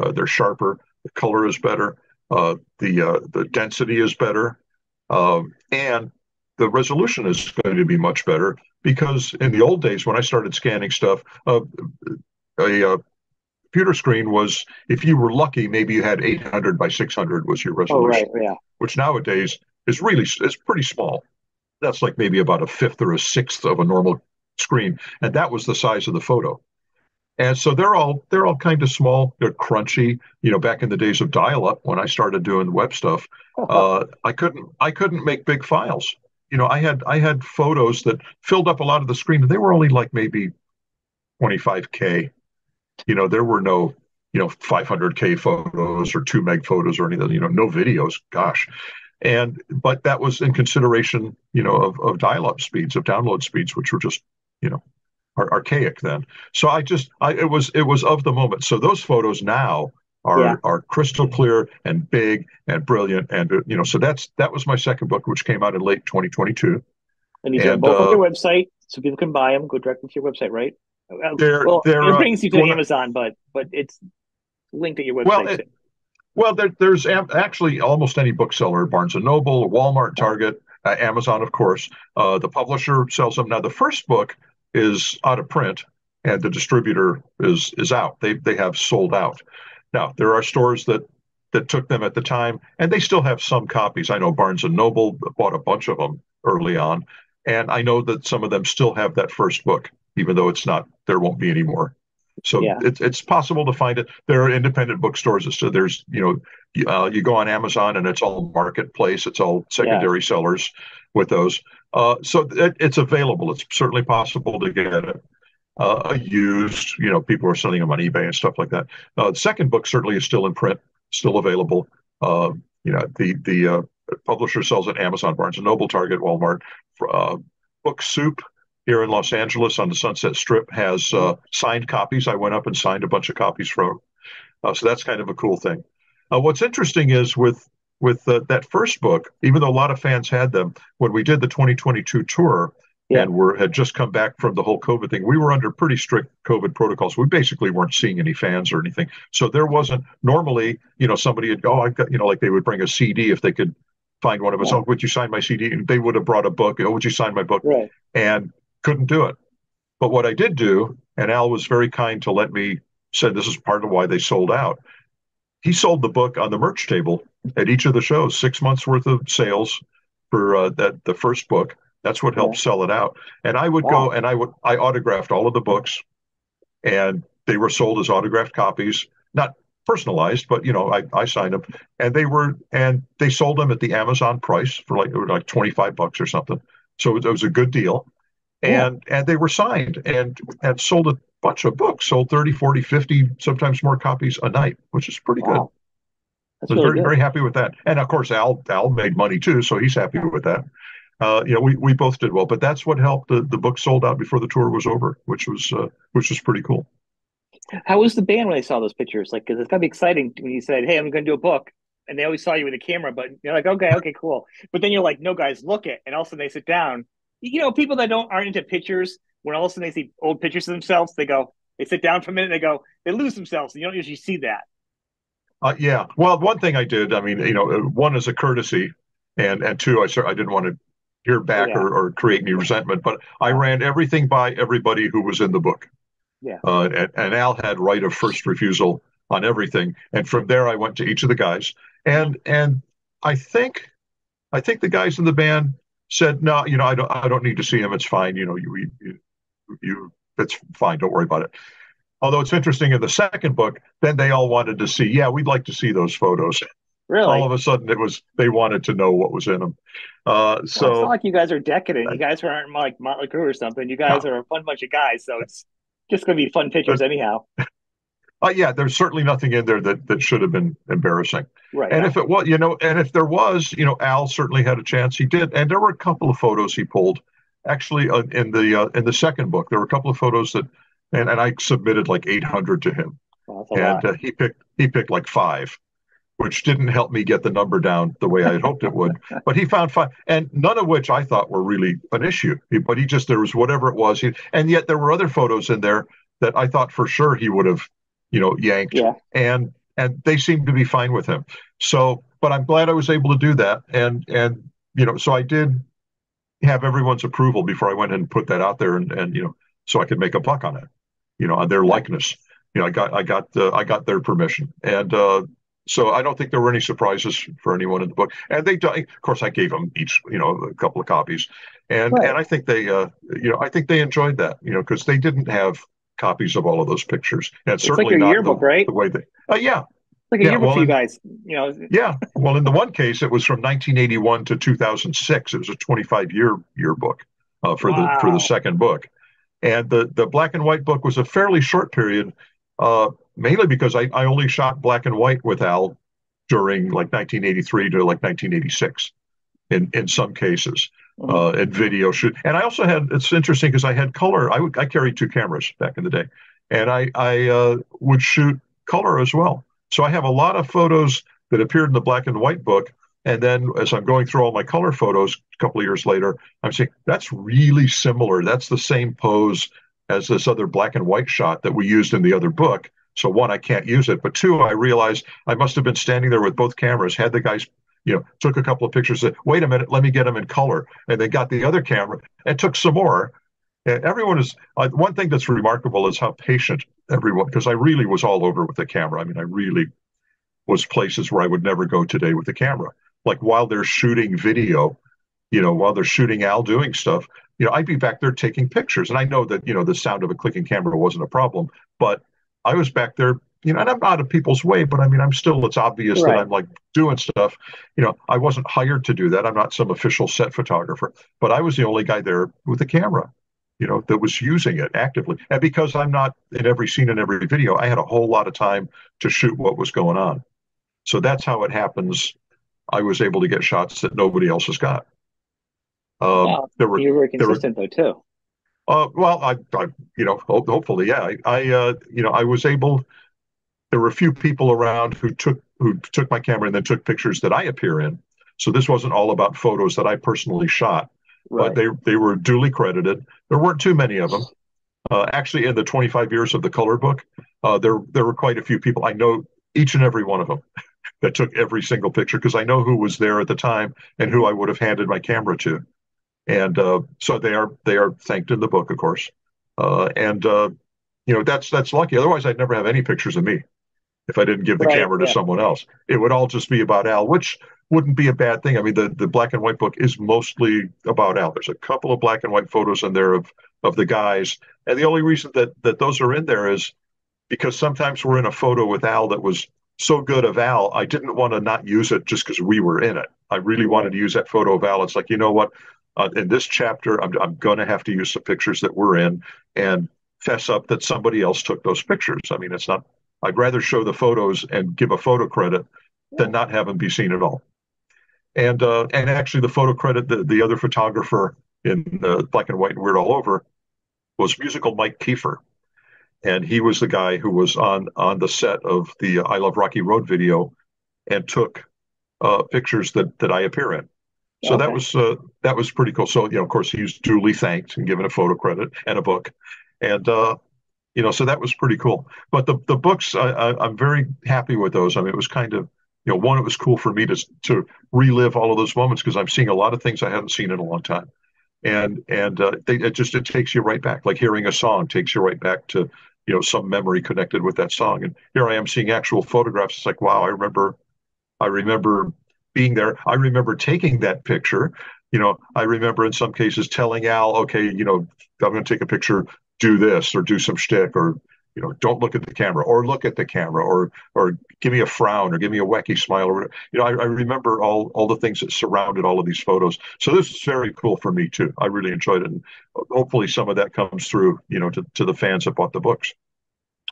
Uh, they're sharper. The color is better. Uh, the uh, the density is better, um, and the resolution is going to be much better because in the old days when I started scanning stuff, uh, a, a, computer screen was if you were lucky, maybe you had 800 by 600 was your resolution, oh, right, yeah. which nowadays is really is pretty small. That's like maybe about a fifth or a sixth of a normal screen, and that was the size of the photo. And so they're all they're all kind of small. They're crunchy. You know, back in the days of dial-up, when I started doing web stuff, uh, I couldn't I couldn't make big files. You know, I had I had photos that filled up a lot of the screen. They were only like maybe 25k. You know, there were no you know 500k photos or two meg photos or anything. You know, no videos. Gosh. And but that was in consideration, you know, of, of dial-up speeds, of download speeds, which were just, you know, archaic then. So I just, I, it was, it was of the moment. So those photos now are yeah. are crystal clear and big and brilliant, and you know, so that's that was my second book, which came out in late 2022. And these are both uh, on your website, so people can buy them. Go directly to your website, right? They're, well, they're, it brings you to well, Amazon, but but it's linked at your website. Well, it, well there, there's actually almost any bookseller, Barnes and Noble, Walmart, Target, uh, Amazon, of course. Uh, the publisher sells them. Now, the first book is out of print and the distributor is is out. They they have sold out. Now there are stores that that took them at the time, and they still have some copies. I know Barnes and Noble bought a bunch of them early on, and I know that some of them still have that first book, even though it's not there won't be any more. So yeah. it's it's possible to find it. There are independent bookstores. So there's you know uh, you go on Amazon and it's all marketplace. It's all secondary yeah. sellers with those. Uh, so it, it's available. It's certainly possible to get it. Uh, used, you know, people are selling them on eBay and stuff like that. Uh, the second book certainly is still in print, still available. Uh, you know, the the uh, publisher sells at Amazon, Barnes and Noble, Target, Walmart. Uh, book Soup here in Los Angeles on the Sunset Strip has uh, signed copies. I went up and signed a bunch of copies from. Uh, so that's kind of a cool thing. Uh, what's interesting is with with uh, that first book, even though a lot of fans had them, when we did the 2022 tour yeah. and were had just come back from the whole COVID thing, we were under pretty strict COVID protocols. We basically weren't seeing any fans or anything. So there wasn't normally, you know, somebody would go, oh, I've got, you know, like they would bring a CD if they could find one of us. Yeah. Oh, would you sign my CD? And they would have brought a book. Oh, would you sign my book? Right. And couldn't do it. But what I did do, and Al was very kind to let me said this is part of why they sold out he sold the book on the merch table at each of the shows, six months worth of sales for uh, that the first book. That's what helped sell it out. And I would wow. go and I would I autographed all of the books, and they were sold as autographed copies, not personalized, but you know I, I signed them, and they were and they sold them at the Amazon price for like like twenty five bucks or something. So it was a good deal, and yeah. and they were signed and and sold a bunch of books, sold 30, 40, 50, sometimes more copies a night, which is pretty wow. good. That's so really very, good. very happy with that. And of course, Al Al made money too, so he's happy with that. uh, you know, we, we both did well. But that's what helped. The, the book sold out before the tour was over, which was uh, which was pretty cool. How was the band when they saw those pictures? Like, because it's gotta be exciting when you said, "Hey, I'm going to do a book," and they always saw you with a camera, but you're like, "Okay, okay, cool." But then you're like, "No, guys, look it," and all of a sudden they sit down. You know, people that don't aren't into pictures, when all of a sudden they see old pictures of themselves, they go, they sit down for a minute, and they go, they lose themselves. And you don't usually see that. Uh, yeah. Well, one thing I did, I mean, you know, one is a courtesy, and and two, I I didn't want to hear back yeah. or, or create any resentment, but I ran everything by everybody who was in the book. Yeah. Uh, and, and Al had right of first refusal on everything, and from there I went to each of the guys, and and I think, I think the guys in the band said, no, you know, I don't I don't need to see him. It's fine. You know, you you, you it's fine. Don't worry about it. Although it's interesting in the second book, then they all wanted to see. Yeah, we'd like to see those photos. Really? All of a sudden, it was they wanted to know what was in them. Uh, so well, it's not like you guys are decadent. You guys aren't like Motley Crue or something. You guys no. are a fun bunch of guys. So it's just going to be fun pictures but, anyhow. Uh, yeah, there's certainly nothing in there that that should have been embarrassing. Right. And if it was, you know, and if there was, you know, Al certainly had a chance. He did, and there were a couple of photos he pulled. Actually, uh, in the uh, in the second book, there were a couple of photos that, and, and I submitted like 800 to him, oh, and uh, he picked he picked like five, which didn't help me get the number down the way I had hoped it would. But he found five, and none of which I thought were really an issue. He, but he just there was whatever it was, he, and yet there were other photos in there that I thought for sure he would have you know, yanked. Yeah. And and they seemed to be fine with him. So, but I'm glad I was able to do that. And and you know, so I did have everyone's approval before I went and put that out there, and and you know, so I could make a buck on it, you know, on their likeness. You know, I got I got uh, I got their permission, and uh, so I don't think there were any surprises for anyone in the book. And they, of course, I gave them each, you know, a couple of copies, and right. and I think they, uh, you know, I think they enjoyed that, you know, because they didn't have copies of all of those pictures. And it's certainly like not yearbook, the, right? the way they. Uh, yeah. Like a yeah, yearbook well, for you guys, you know. Yeah. Well, in the one case, it was from 1981 to 2006. It was a 25 year yearbook uh, for wow. the for the second book, and the the black and white book was a fairly short period, uh, mainly because I, I only shot black and white with Al during like 1983 to like 1986, in in some cases. Uh, and video shoot. And I also had it's interesting because I had color. I I carried two cameras back in the day, and I I uh, would shoot color as well. So I have a lot of photos that appeared in the black and white book. And then as I'm going through all my color photos a couple of years later, I'm saying that's really similar. That's the same pose as this other black and white shot that we used in the other book. So one, I can't use it, but two, I realized I must have been standing there with both cameras, had the guys you know, took a couple of pictures, said, wait a minute, let me get them in color. And they got the other camera and took some more. And everyone is, uh, one thing that's remarkable is how patient everyone, because I really was all over with the camera. I mean, I really was places where I would never go today with the camera. Like while they're shooting video, you know, while they're shooting Al doing stuff, you know, I'd be back there taking pictures. And I know that, you know, the sound of a clicking camera wasn't a problem, but I was back there you know, and I'm out of people's way, but I mean, I'm still, it's obvious right. that I'm like doing stuff. You know, I wasn't hired to do that. I'm not some official set photographer, but I was the only guy there with the camera, you know, that was using it actively. And because I'm not in every scene and every video, I had a whole lot of time to shoot what was going on. So that's how it happens. I was able to get shots that nobody else has got. Um, there were, you were consistent were, though too. Uh, well, I, I, you know, hopefully, yeah. I, I uh, you know, I was able there were a few people around who took who took my camera and then took pictures that I appear in. So this wasn't all about photos that I personally shot, right. but they they were duly credited. There weren't too many of them. Uh, actually, in the 25 years of the color book, uh, there there were quite a few people. I know each and every one of them that took every single picture because I know who was there at the time and who I would have handed my camera to, and uh, so they are they are thanked in the book, of course. Uh, and uh, you know that's that's lucky. Otherwise, I'd never have any pictures of me if I didn't give the right, camera to yeah. someone else. It would all just be about Al, which wouldn't be a bad thing. I mean, the, the black and white book is mostly about Al. There's a couple of black and white photos in there of of the guys, and the only reason that that those are in there is because sometimes we're in a photo with Al that was so good of Al, I didn't want to not use it just because we were in it. I really wanted to use that photo of Al. It's like, you know what? Uh, in this chapter, I'm, I'm going to have to use some pictures that we're in and fess up that somebody else took those pictures. I mean, it's not I'd rather show the photos and give a photo credit than not have them be seen at all. and uh, and actually the photo credit, the, the other photographer in uh, black and white and weird all over, was musical Mike Kieffer, and he was the guy who was on on the set of the I Love Rocky Road video, and took uh, pictures that that I appear in. So okay. that was uh, that was pretty cool. So you know, of course, he was duly thanked and given a photo credit and a book, and uh, you know, so that was pretty cool. But the the books, I, am very happy with those. I mean, it was kind of you know, one, it was cool for me to to relive all of those moments because I'm seeing a lot of things I haven't seen in a long time, and and uh, they, it just it takes you right back. Like hearing a song takes you right back to you know some memory connected with that song. And here I am seeing actual photographs. It's like wow, I remember, I remember being there. I remember taking that picture. You know, I remember in some cases telling Al, okay, you know, I'm going to take a picture, do this or do some shtick or, you know, don't look at the camera or look at the camera or, or give me a frown or give me a wacky smile or, whatever. you know, I, I remember all, all the things that surrounded all of these photos. So this is very cool for me too. I really enjoyed it. And hopefully some of that comes through, you know, to, to the fans that bought the books.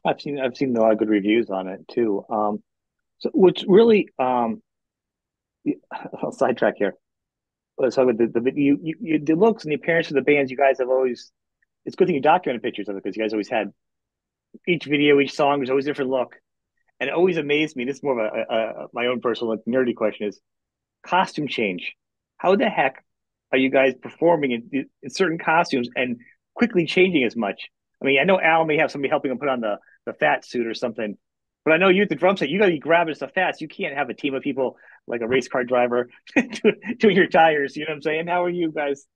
I've seen, I've seen a lot of good reviews on it too. Um, so what's really, um, I'll sidetrack here. Let's talk about the, the you, you, the looks and the appearance of the bands. You guys have always. It's good thing you documented pictures of it because you guys always had each video, each song. There's always a different look, and it always amazed me. This is more of a, a, a my own personal nerdy question: is costume change. How the heck are you guys performing in, in certain costumes and quickly changing as much? I mean, I know Al may have somebody helping him put on the the fat suit or something, but I know you at the drum set, you got to be grabbing stuff fast. You can't have a team of people like a race car driver doing your tires. You know what I'm saying? How are you guys?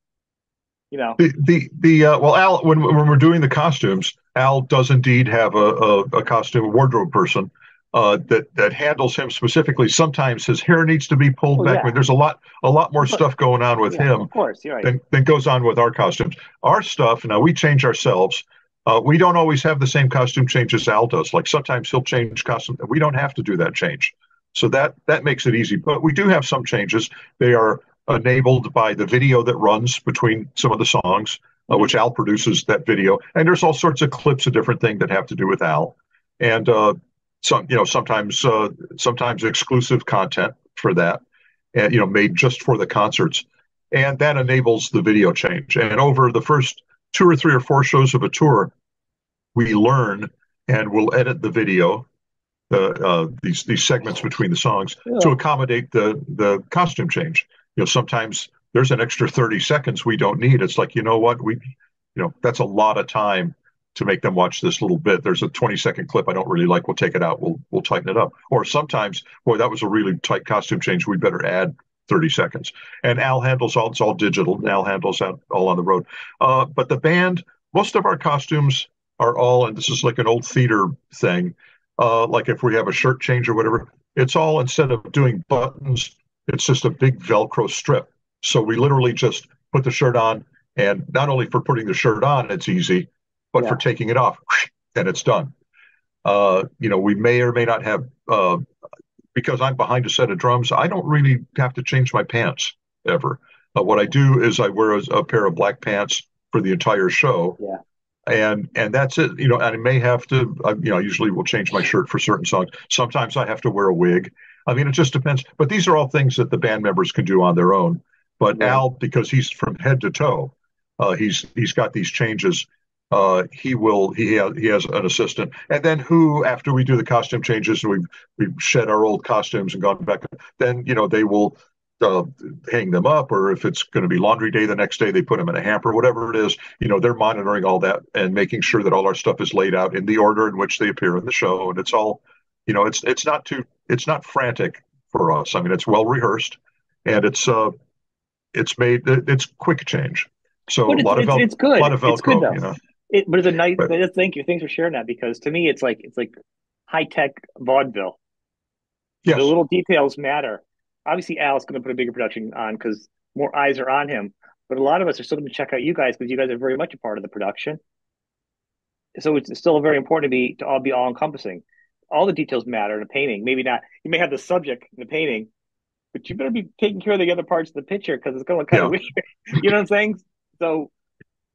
You know the the, the uh, well, Al, when when we're doing the costumes, Al does indeed have a a, a costume wardrobe person. Uh, that that handles him specifically. Sometimes his hair needs to be pulled oh, back. Yeah. I mean, there's a lot a lot more stuff going on with yeah, him. Of course, you're right. Than, than goes on with our costumes. Our stuff now we change ourselves. Uh, we don't always have the same costume change as Al does. Like sometimes he'll change costume. We don't have to do that change. So that that makes it easy. But we do have some changes. They are enabled by the video that runs between some of the songs, uh, which Al produces that video. And there's all sorts of clips of different things that have to do with Al. And uh, some, you know, sometimes uh, sometimes exclusive content for that, and you know, made just for the concerts. And that enables the video change. And over the first two or three or four shows of a tour, we learn and we'll edit the video, uh, uh, these these segments between the songs yeah. to accommodate the the costume change. You know, sometimes there's an extra 30 seconds we don't need. It's like, you know what, we, you know, that's a lot of time to make them watch this little bit. There's a 20 second clip I don't really like. We'll take it out. We'll we'll tighten it up. Or sometimes, boy, that was a really tight costume change. We better add 30 seconds. And Al handles all, it's all digital. Al handles that all on the road. Uh, but the band, most of our costumes are all, and this is like an old theater thing, uh, like if we have a shirt change or whatever, it's all instead of doing buttons, it's just a big Velcro strip. So we literally just put the shirt on, and not only for putting the shirt on, it's easy, but yeah. for taking it off, and it's done. Uh, you know, we may or may not have uh, because I'm behind a set of drums, I don't really have to change my pants ever. Uh, what I do is I wear a, a, pair of black pants for the entire show. Yeah. And and that's it. You know, and I may have to. Uh, you know, I usually will change my shirt for certain songs. Sometimes I have to wear a wig. I mean, it just depends. But these are all things that the band members can do on their own. But yeah. Al, because he's from head to toe, uh, he's he's got these changes uh, he will he has, he has an assistant and then who after we do the costume changes and we've we've shed our old costumes and gone back then you know they will uh, hang them up or if it's going to be laundry day the next day they put them in a hamper whatever it is you know they're monitoring all that and making sure that all our stuff is laid out in the order in which they appear in the show and it's all you know it's it's not too it's not frantic for us i mean it's well rehearsed and it's uh it's made it's quick change so a lot of Vel- it's good. A lot of Velcro, it's good though. You know? It, but it's a nice. Right. Thank you. Thanks for sharing that because to me, it's like it's like high tech vaudeville. Yes. The little details matter. Obviously, Al's going to put a bigger production on because more eyes are on him. But a lot of us are still going to check out you guys because you guys are very much a part of the production. So it's still very important to be to all be all encompassing. All the details matter in a painting. Maybe not. You may have the subject in the painting, but you better be taking care of the other parts of the picture because it's going to look kind yeah. of weird. you know what I'm saying? So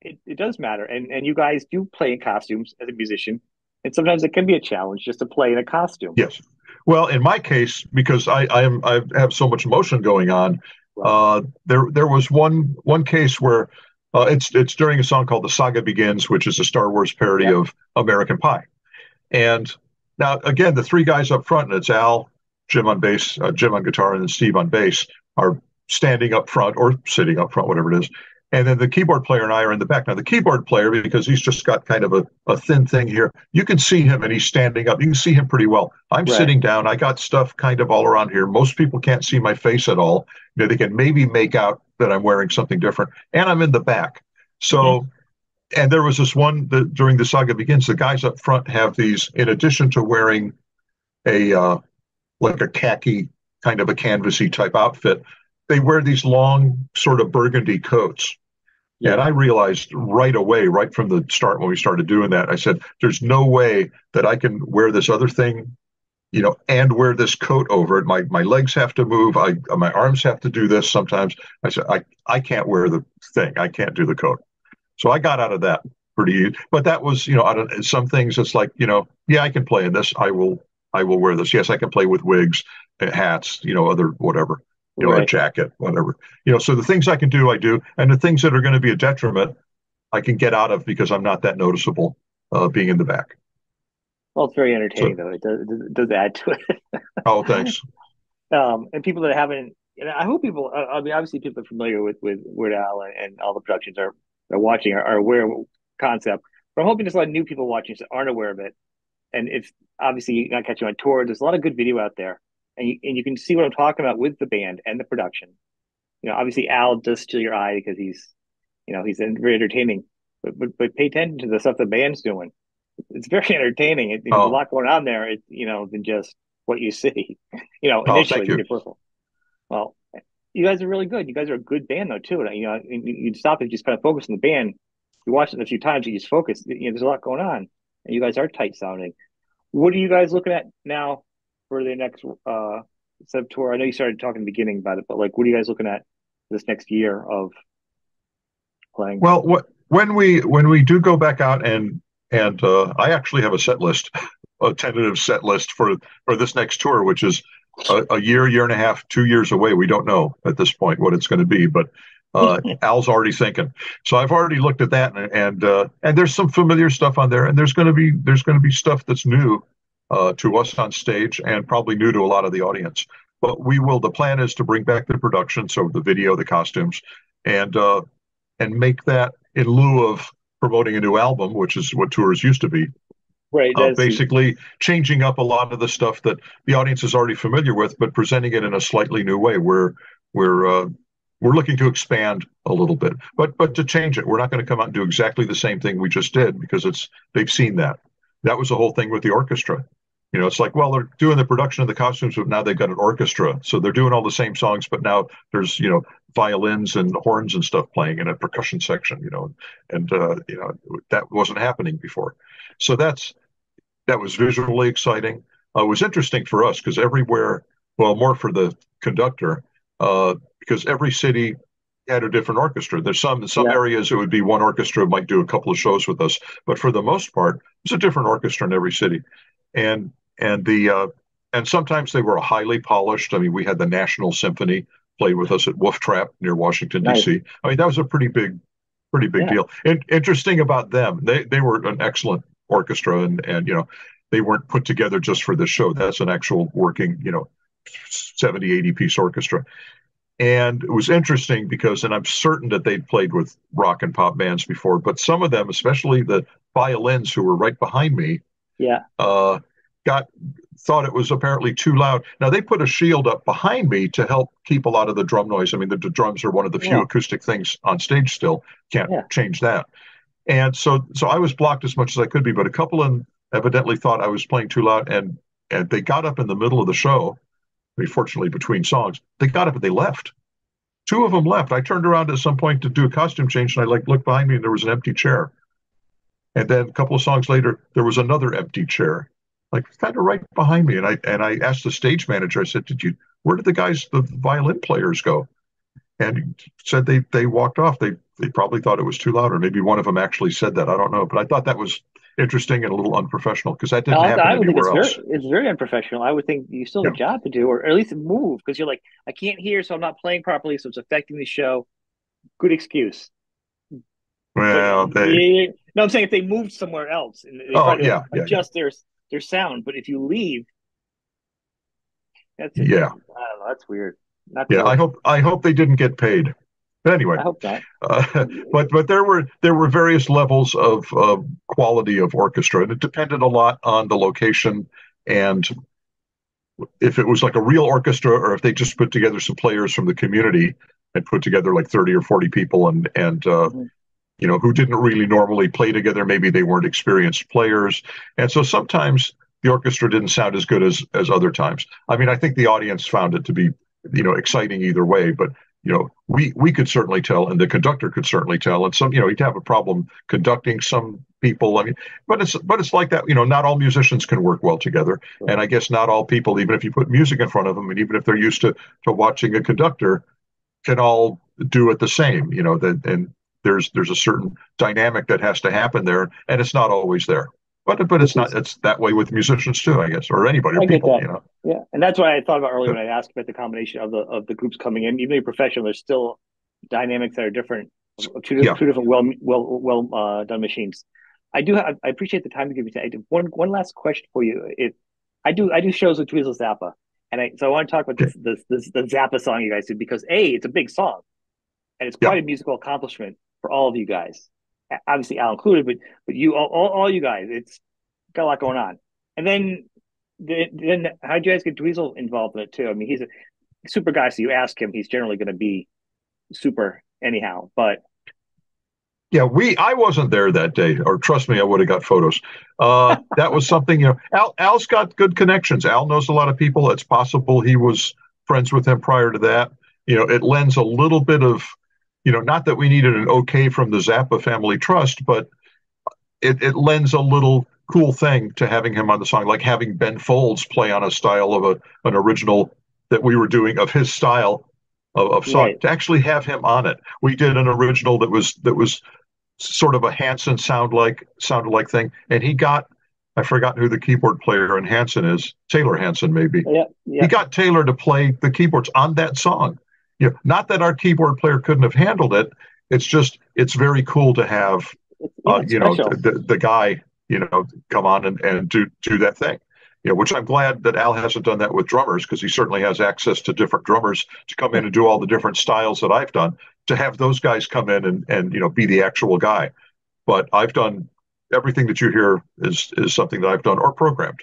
it, it does matter. And and you guys do play in costumes as a musician, and sometimes it can be a challenge just to play in a costume. Yes. Well, in my case, because I I am I have so much motion going on, uh, there there was one one case where uh, it's it's during a song called "The Saga Begins," which is a Star Wars parody yep. of American Pie. And now again, the three guys up front, and it's Al, Jim on bass, uh, Jim on guitar, and then Steve on bass, are standing up front or sitting up front, whatever it is. And then the keyboard player and I are in the back. Now, the keyboard player, because he's just got kind of a, a thin thing here, you can see him and he's standing up. You can see him pretty well. I'm right. sitting down. I got stuff kind of all around here. Most people can't see my face at all. You know, they can maybe make out that I'm wearing something different. And I'm in the back. So, mm-hmm. And there was this one that during the saga begins, the guys up front have these, in addition to wearing a, uh, like a khaki kind of a canvasy type outfit, they wear these long sort of burgundy coats yeah. And I realized right away, right from the start when we started doing that, I said, there's no way that I can wear this other thing, you know, and wear this coat over it. My my legs have to move. I my arms have to do this sometimes. I said, I, I can't wear the thing. I can't do the coat. So I got out of that pretty but that was, you know, out of some things it's like, you know, yeah, I can play in this. I will I will wear this. Yes, I can play with wigs, hats, you know, other whatever you know, right. a jacket, whatever. You know, so the things I can do, I do, and the things that are going to be a detriment, I can get out of because I'm not that noticeable uh, being in the back. Well, it's very entertaining, so, though. It does, it does add to it. oh, thanks. Um, and people that haven't, and I hope people. I mean, obviously, people are familiar with with Weird Al and, and all the productions are are watching are, are aware of concept. But I'm hoping just a lot of new people watching that aren't aware of it. And if obviously you're not catching on tour, there's a lot of good video out there and you, and you can see what I'm talking about with the band and the production. You know, obviously Al does steal your eye because he's, you know, he's very entertaining. But but, but pay attention to the stuff the band's doing. It's very entertaining. It, there's oh. a lot going on there. It, you know, than just what you see. You know, oh, initially, oh, you. well, you guys are really good. You guys are a good band though too. And, You know, you'd stop and just kind of focus on the band. You watch it a few times, you just focus. You know, there's a lot going on, and you guys are tight sounding. What are you guys looking at now for the next uh, tour? I know you started talking in the beginning about it, but like, what are you guys looking at this next year of playing? Well, when we when we do go back out and and uh, I actually have a set list, a tentative set list for for this next tour, which is a, a year, year and a half, two years away. We don't know at this point what it's going to be, but uh, Al's already thinking. So I've already looked at that, and and, uh, and there's some familiar stuff on there, and there's going to be there's going to be stuff that's new uh, to us on stage and probably new to a lot of the audience. But we will. The plan is to bring back the production, so the video, the costumes, and uh, and make that in lieu of promoting a new album, which is what tours used to be. Right. Uh, basically, changing up a lot of the stuff that the audience is already familiar with, but presenting it in a slightly new way. Where we're uh, we're looking to expand a little bit, but but to change it, we're not going to come out and do exactly the same thing we just did because it's they've seen that. That was the whole thing with the orchestra. You know, it's like, well, they're doing the production of the costumes, but now they've got an orchestra. So they're doing all the same songs, but now there's, you know, violins and horns and stuff playing in a percussion section, you know, and, uh, you know, that wasn't happening before. So that's, that was visually exciting. Uh, it was interesting for us because everywhere, well, more for the conductor, uh, because every city had a different orchestra. There's some in some yeah. areas it would be one orchestra might do a couple of shows with us, but for the most part, it's a different orchestra in every city. And and the uh, and sometimes they were highly polished. I mean, we had the National Symphony play with us at Wolf Trap near Washington nice. D.C. I mean, that was a pretty big, pretty big yeah. deal. And interesting about them, they they were an excellent orchestra, and and you know, they weren't put together just for this show. That's an actual working, you know, 70, 80 piece orchestra. And it was interesting because, and I'm certain that they'd played with rock and pop bands before, but some of them, especially the violins who were right behind me, yeah, uh, got thought it was apparently too loud. Now they put a shield up behind me to help keep a lot of the drum noise. I mean, the, the drums are one of the few yeah. acoustic things on stage still. Can't yeah. change that. And so, so I was blocked as much as I could be. But a couple of them evidently thought I was playing too loud, and and they got up in the middle of the show. I mean, fortunately, between songs, they got up and they left. Two of them left. I turned around at some point to do a costume change, and I like looked behind me, and there was an empty chair. And then a couple of songs later, there was another empty chair like kind of right behind me. And I and I asked the stage manager, I said, Did you where did the guys, the violin players go? And said they they walked off. They they probably thought it was too loud, or maybe one of them actually said that. I don't know. But I thought that was interesting and a little unprofessional because that didn't no, happen I would anywhere think it's else. Very, it's very unprofessional. I would think you still have yeah. a job to do, or at least move because you're like, I can't hear, so I'm not playing properly, so it's affecting the show. Good excuse. Well, they. No, I'm saying if they moved somewhere else and oh, yeah, adjust yeah, yeah. their their sound, but if you leave, that's yeah. I don't know. That's weird. Not yeah, I hope I hope they didn't get paid. But anyway, I hope not. Uh, but but there were there were various levels of uh, quality of orchestra, and it depended a lot on the location and if it was like a real orchestra or if they just put together some players from the community and put together like 30 or 40 people and and uh, mm-hmm. you know who didn't really normally play together maybe they weren't experienced players and so sometimes the orchestra didn't sound as good as as other times i mean i think the audience found it to be you know exciting either way but you know, we we could certainly tell, and the conductor could certainly tell, and some, you know, he'd have a problem conducting some people. I mean, but it's but it's like that. You know, not all musicians can work well together, and I guess not all people, even if you put music in front of them, and even if they're used to to watching a conductor, can all do it the same. You know, that and there's there's a certain dynamic that has to happen there, and it's not always there. But but it's not it's that way with musicians too, I guess, or anybody, or people, you know. Yeah, and that's what I thought about earlier when I asked about the combination of the of the groups coming in. Even you're professional, there's still dynamics that are different. Two, yeah. two different well well well uh, done machines. I do have, I appreciate the time to give me time. One one last question for you. It I do I do shows with Dweezil Zappa, and I so I want to talk about this this, this the Zappa song you guys did because a it's a big song, and it's quite yeah. a musical accomplishment for all of you guys obviously Al included, but but you all, all, all you guys, it's got a lot going on. And then then how did you guys get Dweezil involved in it too? I mean, he's a super guy, so you ask him, he's generally going to be super anyhow. But yeah, we I wasn't there that day, or trust me, I would have got photos. Uh, that was something you know. Al Al's got good connections. Al knows a lot of people. It's possible he was friends with him prior to that. You know, it lends a little bit of you know, not that we needed an okay from the Zappa Family Trust, but it, it lends a little cool thing to having him on the song, like having Ben Folds play on a style of a an original that we were doing of his style of, of song. Right. To actually have him on it, we did an original that was that was sort of a Hanson sound like sounded like thing, and he got I forgot who the keyboard player in Hanson is, Taylor Hanson maybe. Yeah, yeah. He got Taylor to play the keyboards on that song you know, not that our keyboard player couldn't have handled it. It's just it's very cool to have, uh, you know, the, the guy, you know, come on and, and do do that thing. You know, which I'm glad that Al hasn't done that with drummers because he certainly has access to different drummers to come in and do all the different styles that I've done. To have those guys come in and and you know be the actual guy, but I've done everything that you hear is is something that I've done or programmed.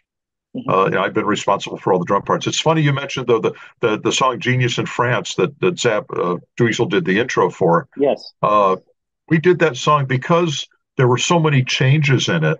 Mm-hmm. Uh, you know, I've been responsible for all the drum parts. It's funny you mentioned though the the, the song "Genius in France" that that Zap uh, Dweezil did the intro for. Yes. Uh, we did that song because there were so many changes in it.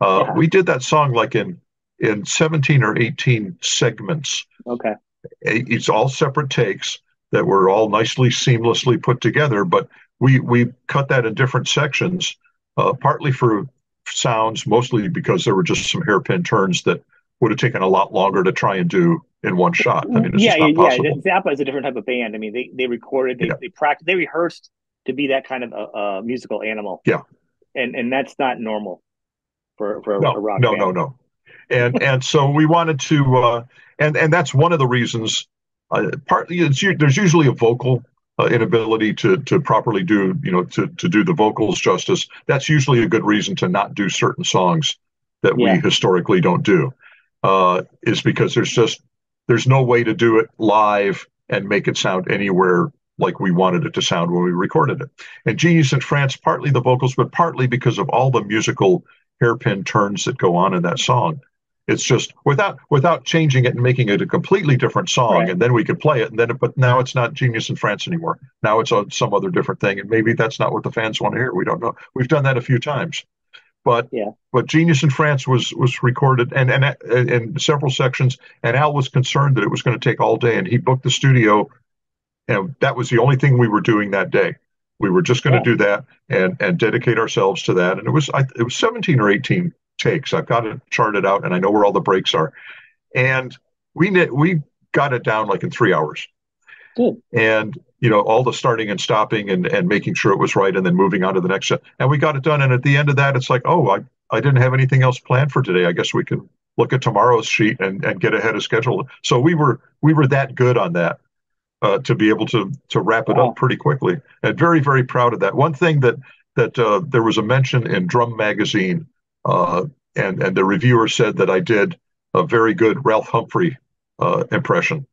Uh, yeah. We did that song like in in 17 or 18 segments. Okay. It's all separate takes that were all nicely seamlessly put together, but we we cut that in different sections, uh, partly for sounds, mostly because there were just some hairpin turns that would have taken a lot longer to try and do in one shot. I mean, yeah, yeah, possible. Zappa is a different type of band. I mean, they they recorded, they yeah. they practiced, they rehearsed to be that kind of a, a, musical animal. Yeah, and and that's not normal for for no, a rock no, band. No, no, no. And and so we wanted to, uh, and and that's one of the reasons. Uh, partly, it's there's usually a vocal uh, inability to to properly do you know to to do the vocals justice. That's usually a good reason to not do certain songs that yeah. we historically don't do uh, is because there's just there's no way to do it live and make it sound anywhere like we wanted it to sound when we recorded it. And Genius in France, partly the vocals, but partly because of all the musical hairpin turns that go on in that song. It's just without without changing it and making it a completely different song, right. and then we could play it. And then, but now it's not Genius in France anymore. Now it's on some other different thing, and maybe that's not what the fans want to hear. We don't know. We've done that a few times. But yeah. but Genius in France was was recorded and and in several sections, and Al was concerned that it was going to take all day, and he booked the studio, and that was the only thing we were doing that day. We were just going yeah. to do that and and dedicate ourselves to that, and it was I, it was 17 or 18 takes. I've got it charted out, and I know where all the breaks are, and we we got it down like in three hours. Good. And you know all the starting and stopping and and making sure it was right and then moving on to the next set and we got it done and at the end of that it's like oh i I didn't have anything else planned for today. I guess we can look at tomorrow's sheet and, and get ahead of schedule. So we were we were that good on that uh, to be able to to wrap it wow. up pretty quickly. And very very proud of that. One thing that that uh, there was a mention in Drum Magazine, uh, and and the reviewer said that I did a very good Ralph Humphrey uh, impression,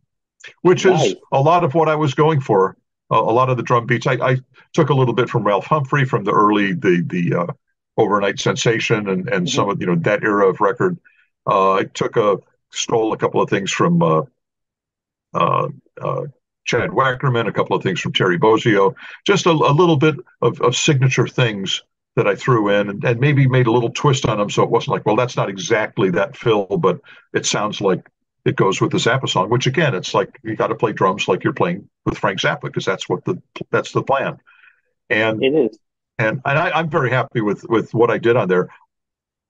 which nice. is a lot of what I was going for. a lot of the drum beats. I, I, took a little bit from Ralph Humphrey from the early the the uh, overnight sensation and and mm-hmm. some of you know that era of record. Uh, I took a stole a couple of things from uh, uh, uh, Chad Wackerman, a couple of things from Terry Bozzio, just a, a little bit of, of, signature things that I threw in and, and, maybe made a little twist on them so it wasn't like, well, that's not exactly that fill, but it sounds like it goes with the Zappa song, which again, it's like you got to play drums like you're playing with Frank Zappa because that's what the that's the plan. And it is. And, and I, am very happy with with what I did on there.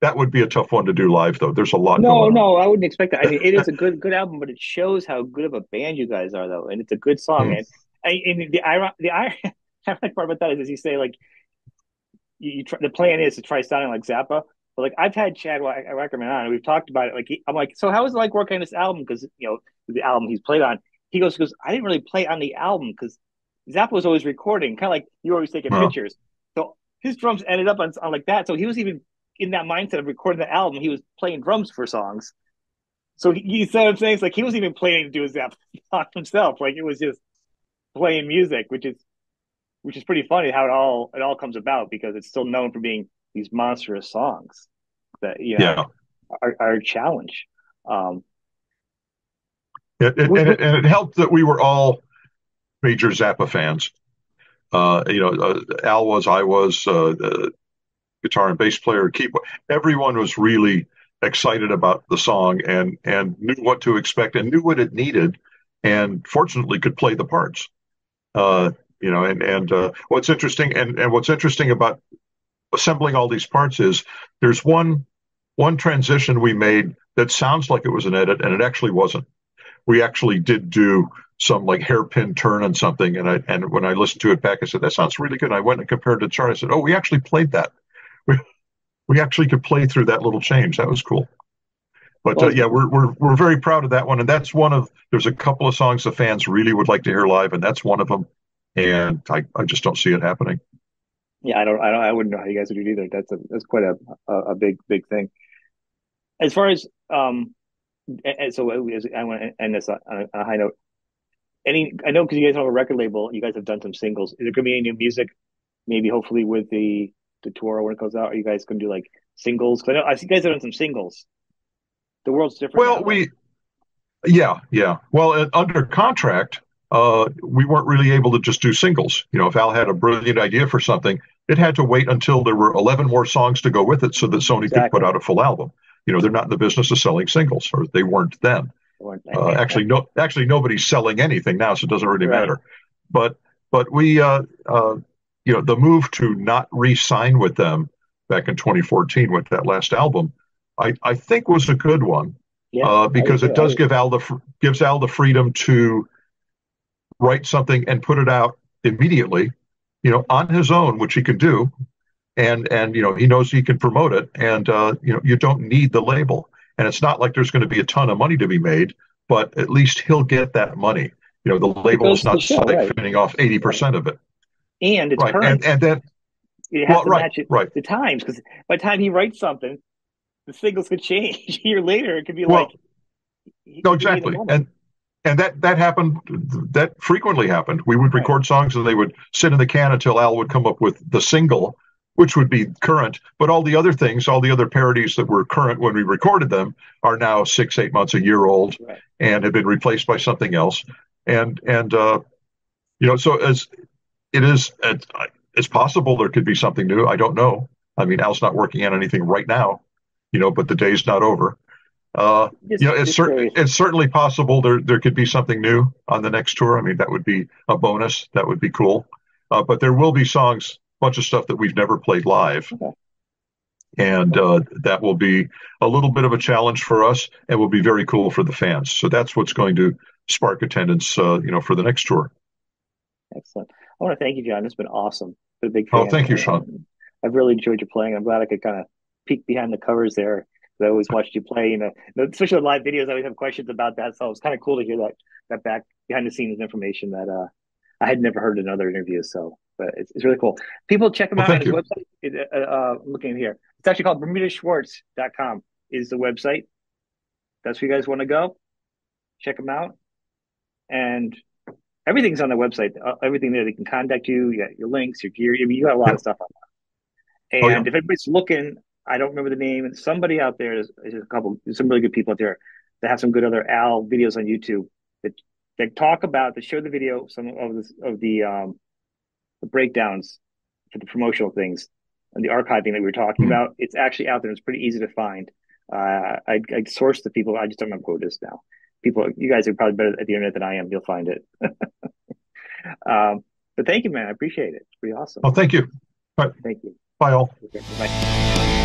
That would be a tough one to do live, though. There's a lot. No, no, I wouldn't expect that. I mean, it is a good, good album, but it shows how good of a band you guys are, though, and it's a good song. Mm. And, and the iron the ironic part about that is, as you say, like you, you try, the plan is to try sounding like Zappa. But like I've had Chad Wackerman on, and we've talked about it. Like he, I'm like, so how was it like working on this album? Because you know the album he's played on. He goes, goes, I didn't really play on the album because Zappa was always recording, kind of like you were always taking pictures. So his drums ended up on, on like that. So he was even in that mindset of recording the album. He was playing drums for songs. So he, he said, I'm saying, it's like he wasn't even planning to do his Zappa song himself. Like it was just playing music, which is which is pretty funny how it all it all comes about because it's still known for being these monstrous songs that you know yeah. are, are a challenge. Um, it, it, and, it, and it helped that we were all major Zappa fans. Uh, you know, uh, Al was, I was, uh, the guitar and bass player, keyboard. Everyone was really excited about the song and and knew what to expect and knew what it needed, and fortunately could play the parts. Uh, you know, and and uh, what's interesting and and what's interesting about assembling all these parts is there's one one transition we made that sounds like it was an edit and it actually wasn't. We actually did do some like hairpin turn on something. And I and when I listened to it back, I said, that sounds really good. And I went and compared to the chart. I said, oh, we actually played that. We, we actually could play through that little change. That was cool. But uh, yeah, we're, we're we're very proud of that one, and that's one of there's a couple of songs the fans really would like to hear live, and that's one of them. And I, I just don't see it happening. Yeah, I don't, I don't, I wouldn't know how you guys would do either. That's a that's quite a a, a big big thing. As far as um, and so I want to end this on a high note any I know because you guys have a record label, you guys have done some singles. Is there gonna be any new music? Maybe hopefully with the the tour when it goes out, are you guys gonna do like singles? Because I know I see you guys have done some singles. The world's different. Well, now, we yeah yeah. Well, under contract, uh, we weren't really able to just do singles. You know, if Al had a brilliant idea for something, it had to wait until there were 11 more songs to go with it so that Sony exactly. could put out a full album. You know, they're not in the business of selling singles, or they weren't then. Uh, actually, no, actually, nobody's selling anything now, so it doesn't really right. matter. But but we, uh, uh, you know, the move to not re-sign with them back in 2014 with that last album, I, I think was a good one yeah, uh, because it does give Al the gives Al the freedom to write something and put it out immediately, you know, on his own, which he can do, and and you know he knows he can promote it, and uh, you know you don't need the label. And it's not like there's going to be a ton of money to be made, but at least he'll get that money. You know, the label is not siphoning right. off 80% of it. And it's right. current. And, and then, it has well, to right, match it right. the times because by the time he writes something, the signals could change. a year later, it could be well, like. No, exactly. And and that that happened that frequently happened we would record songs and they would sit in the can until al would come up with the single which would be current. But all the other things, all the other parodies that were current when we recorded them, are now six, eight months, a year old, right. and have been replaced by something else. And and uh, you know, so as it is, it's possible there could be something new. I don't know. I mean, Al's not working on anything right now, you know, but the day's not over. Uh, you know, it's certainly it's certainly possible there there could be something new on the next tour. I mean, that would be a bonus. That would be cool. Uh, but there will be songs bunch of stuff that we've never played live. Okay. And uh, that will be a little bit of a challenge for us, and will be very cool for the fans. So that's what's going to spark attendance, uh, you know, for the next tour. Excellent. I want to thank you, Jon. It's been awesome. Been a big fan. Oh, thank you, Sean. I've really enjoyed your playing. I'm glad I could kind of peek behind the covers there. I always watched you play, you know, especially the live videos. I always have questions about that, so it's kind of cool to hear that that back behind the scenes information that uh, I had never heard in other interviews. So, but it's, it's really cool. People check him well, out on his you. website. It, uh, uh, looking here. It's actually called BermudaSchwartz.com is the website. That's where you guys want to go. Check them out, and everything's on the website. Uh, everything there, they can contact you. You got your links, your gear. I mean, you got a lot of stuff on there. And oh, yeah. if anybody's looking, I don't remember the name. Somebody out there, there's, there's a couple, there's some really good people out there that have some good other Al videos on YouTube that that talk about that show the video some of the of the um the breakdowns for the promotional things and the archiving that we were talking mm-hmm. about. It's actually out there. It's pretty easy to find. Uh, I I source the people. I just don't remember who it is now. People, you guys are probably better at the internet than I am. You'll find it. um, but thank you, man. I appreciate it. It's pretty awesome. Well, thank you. Thank you. Bye all. Okay, bye.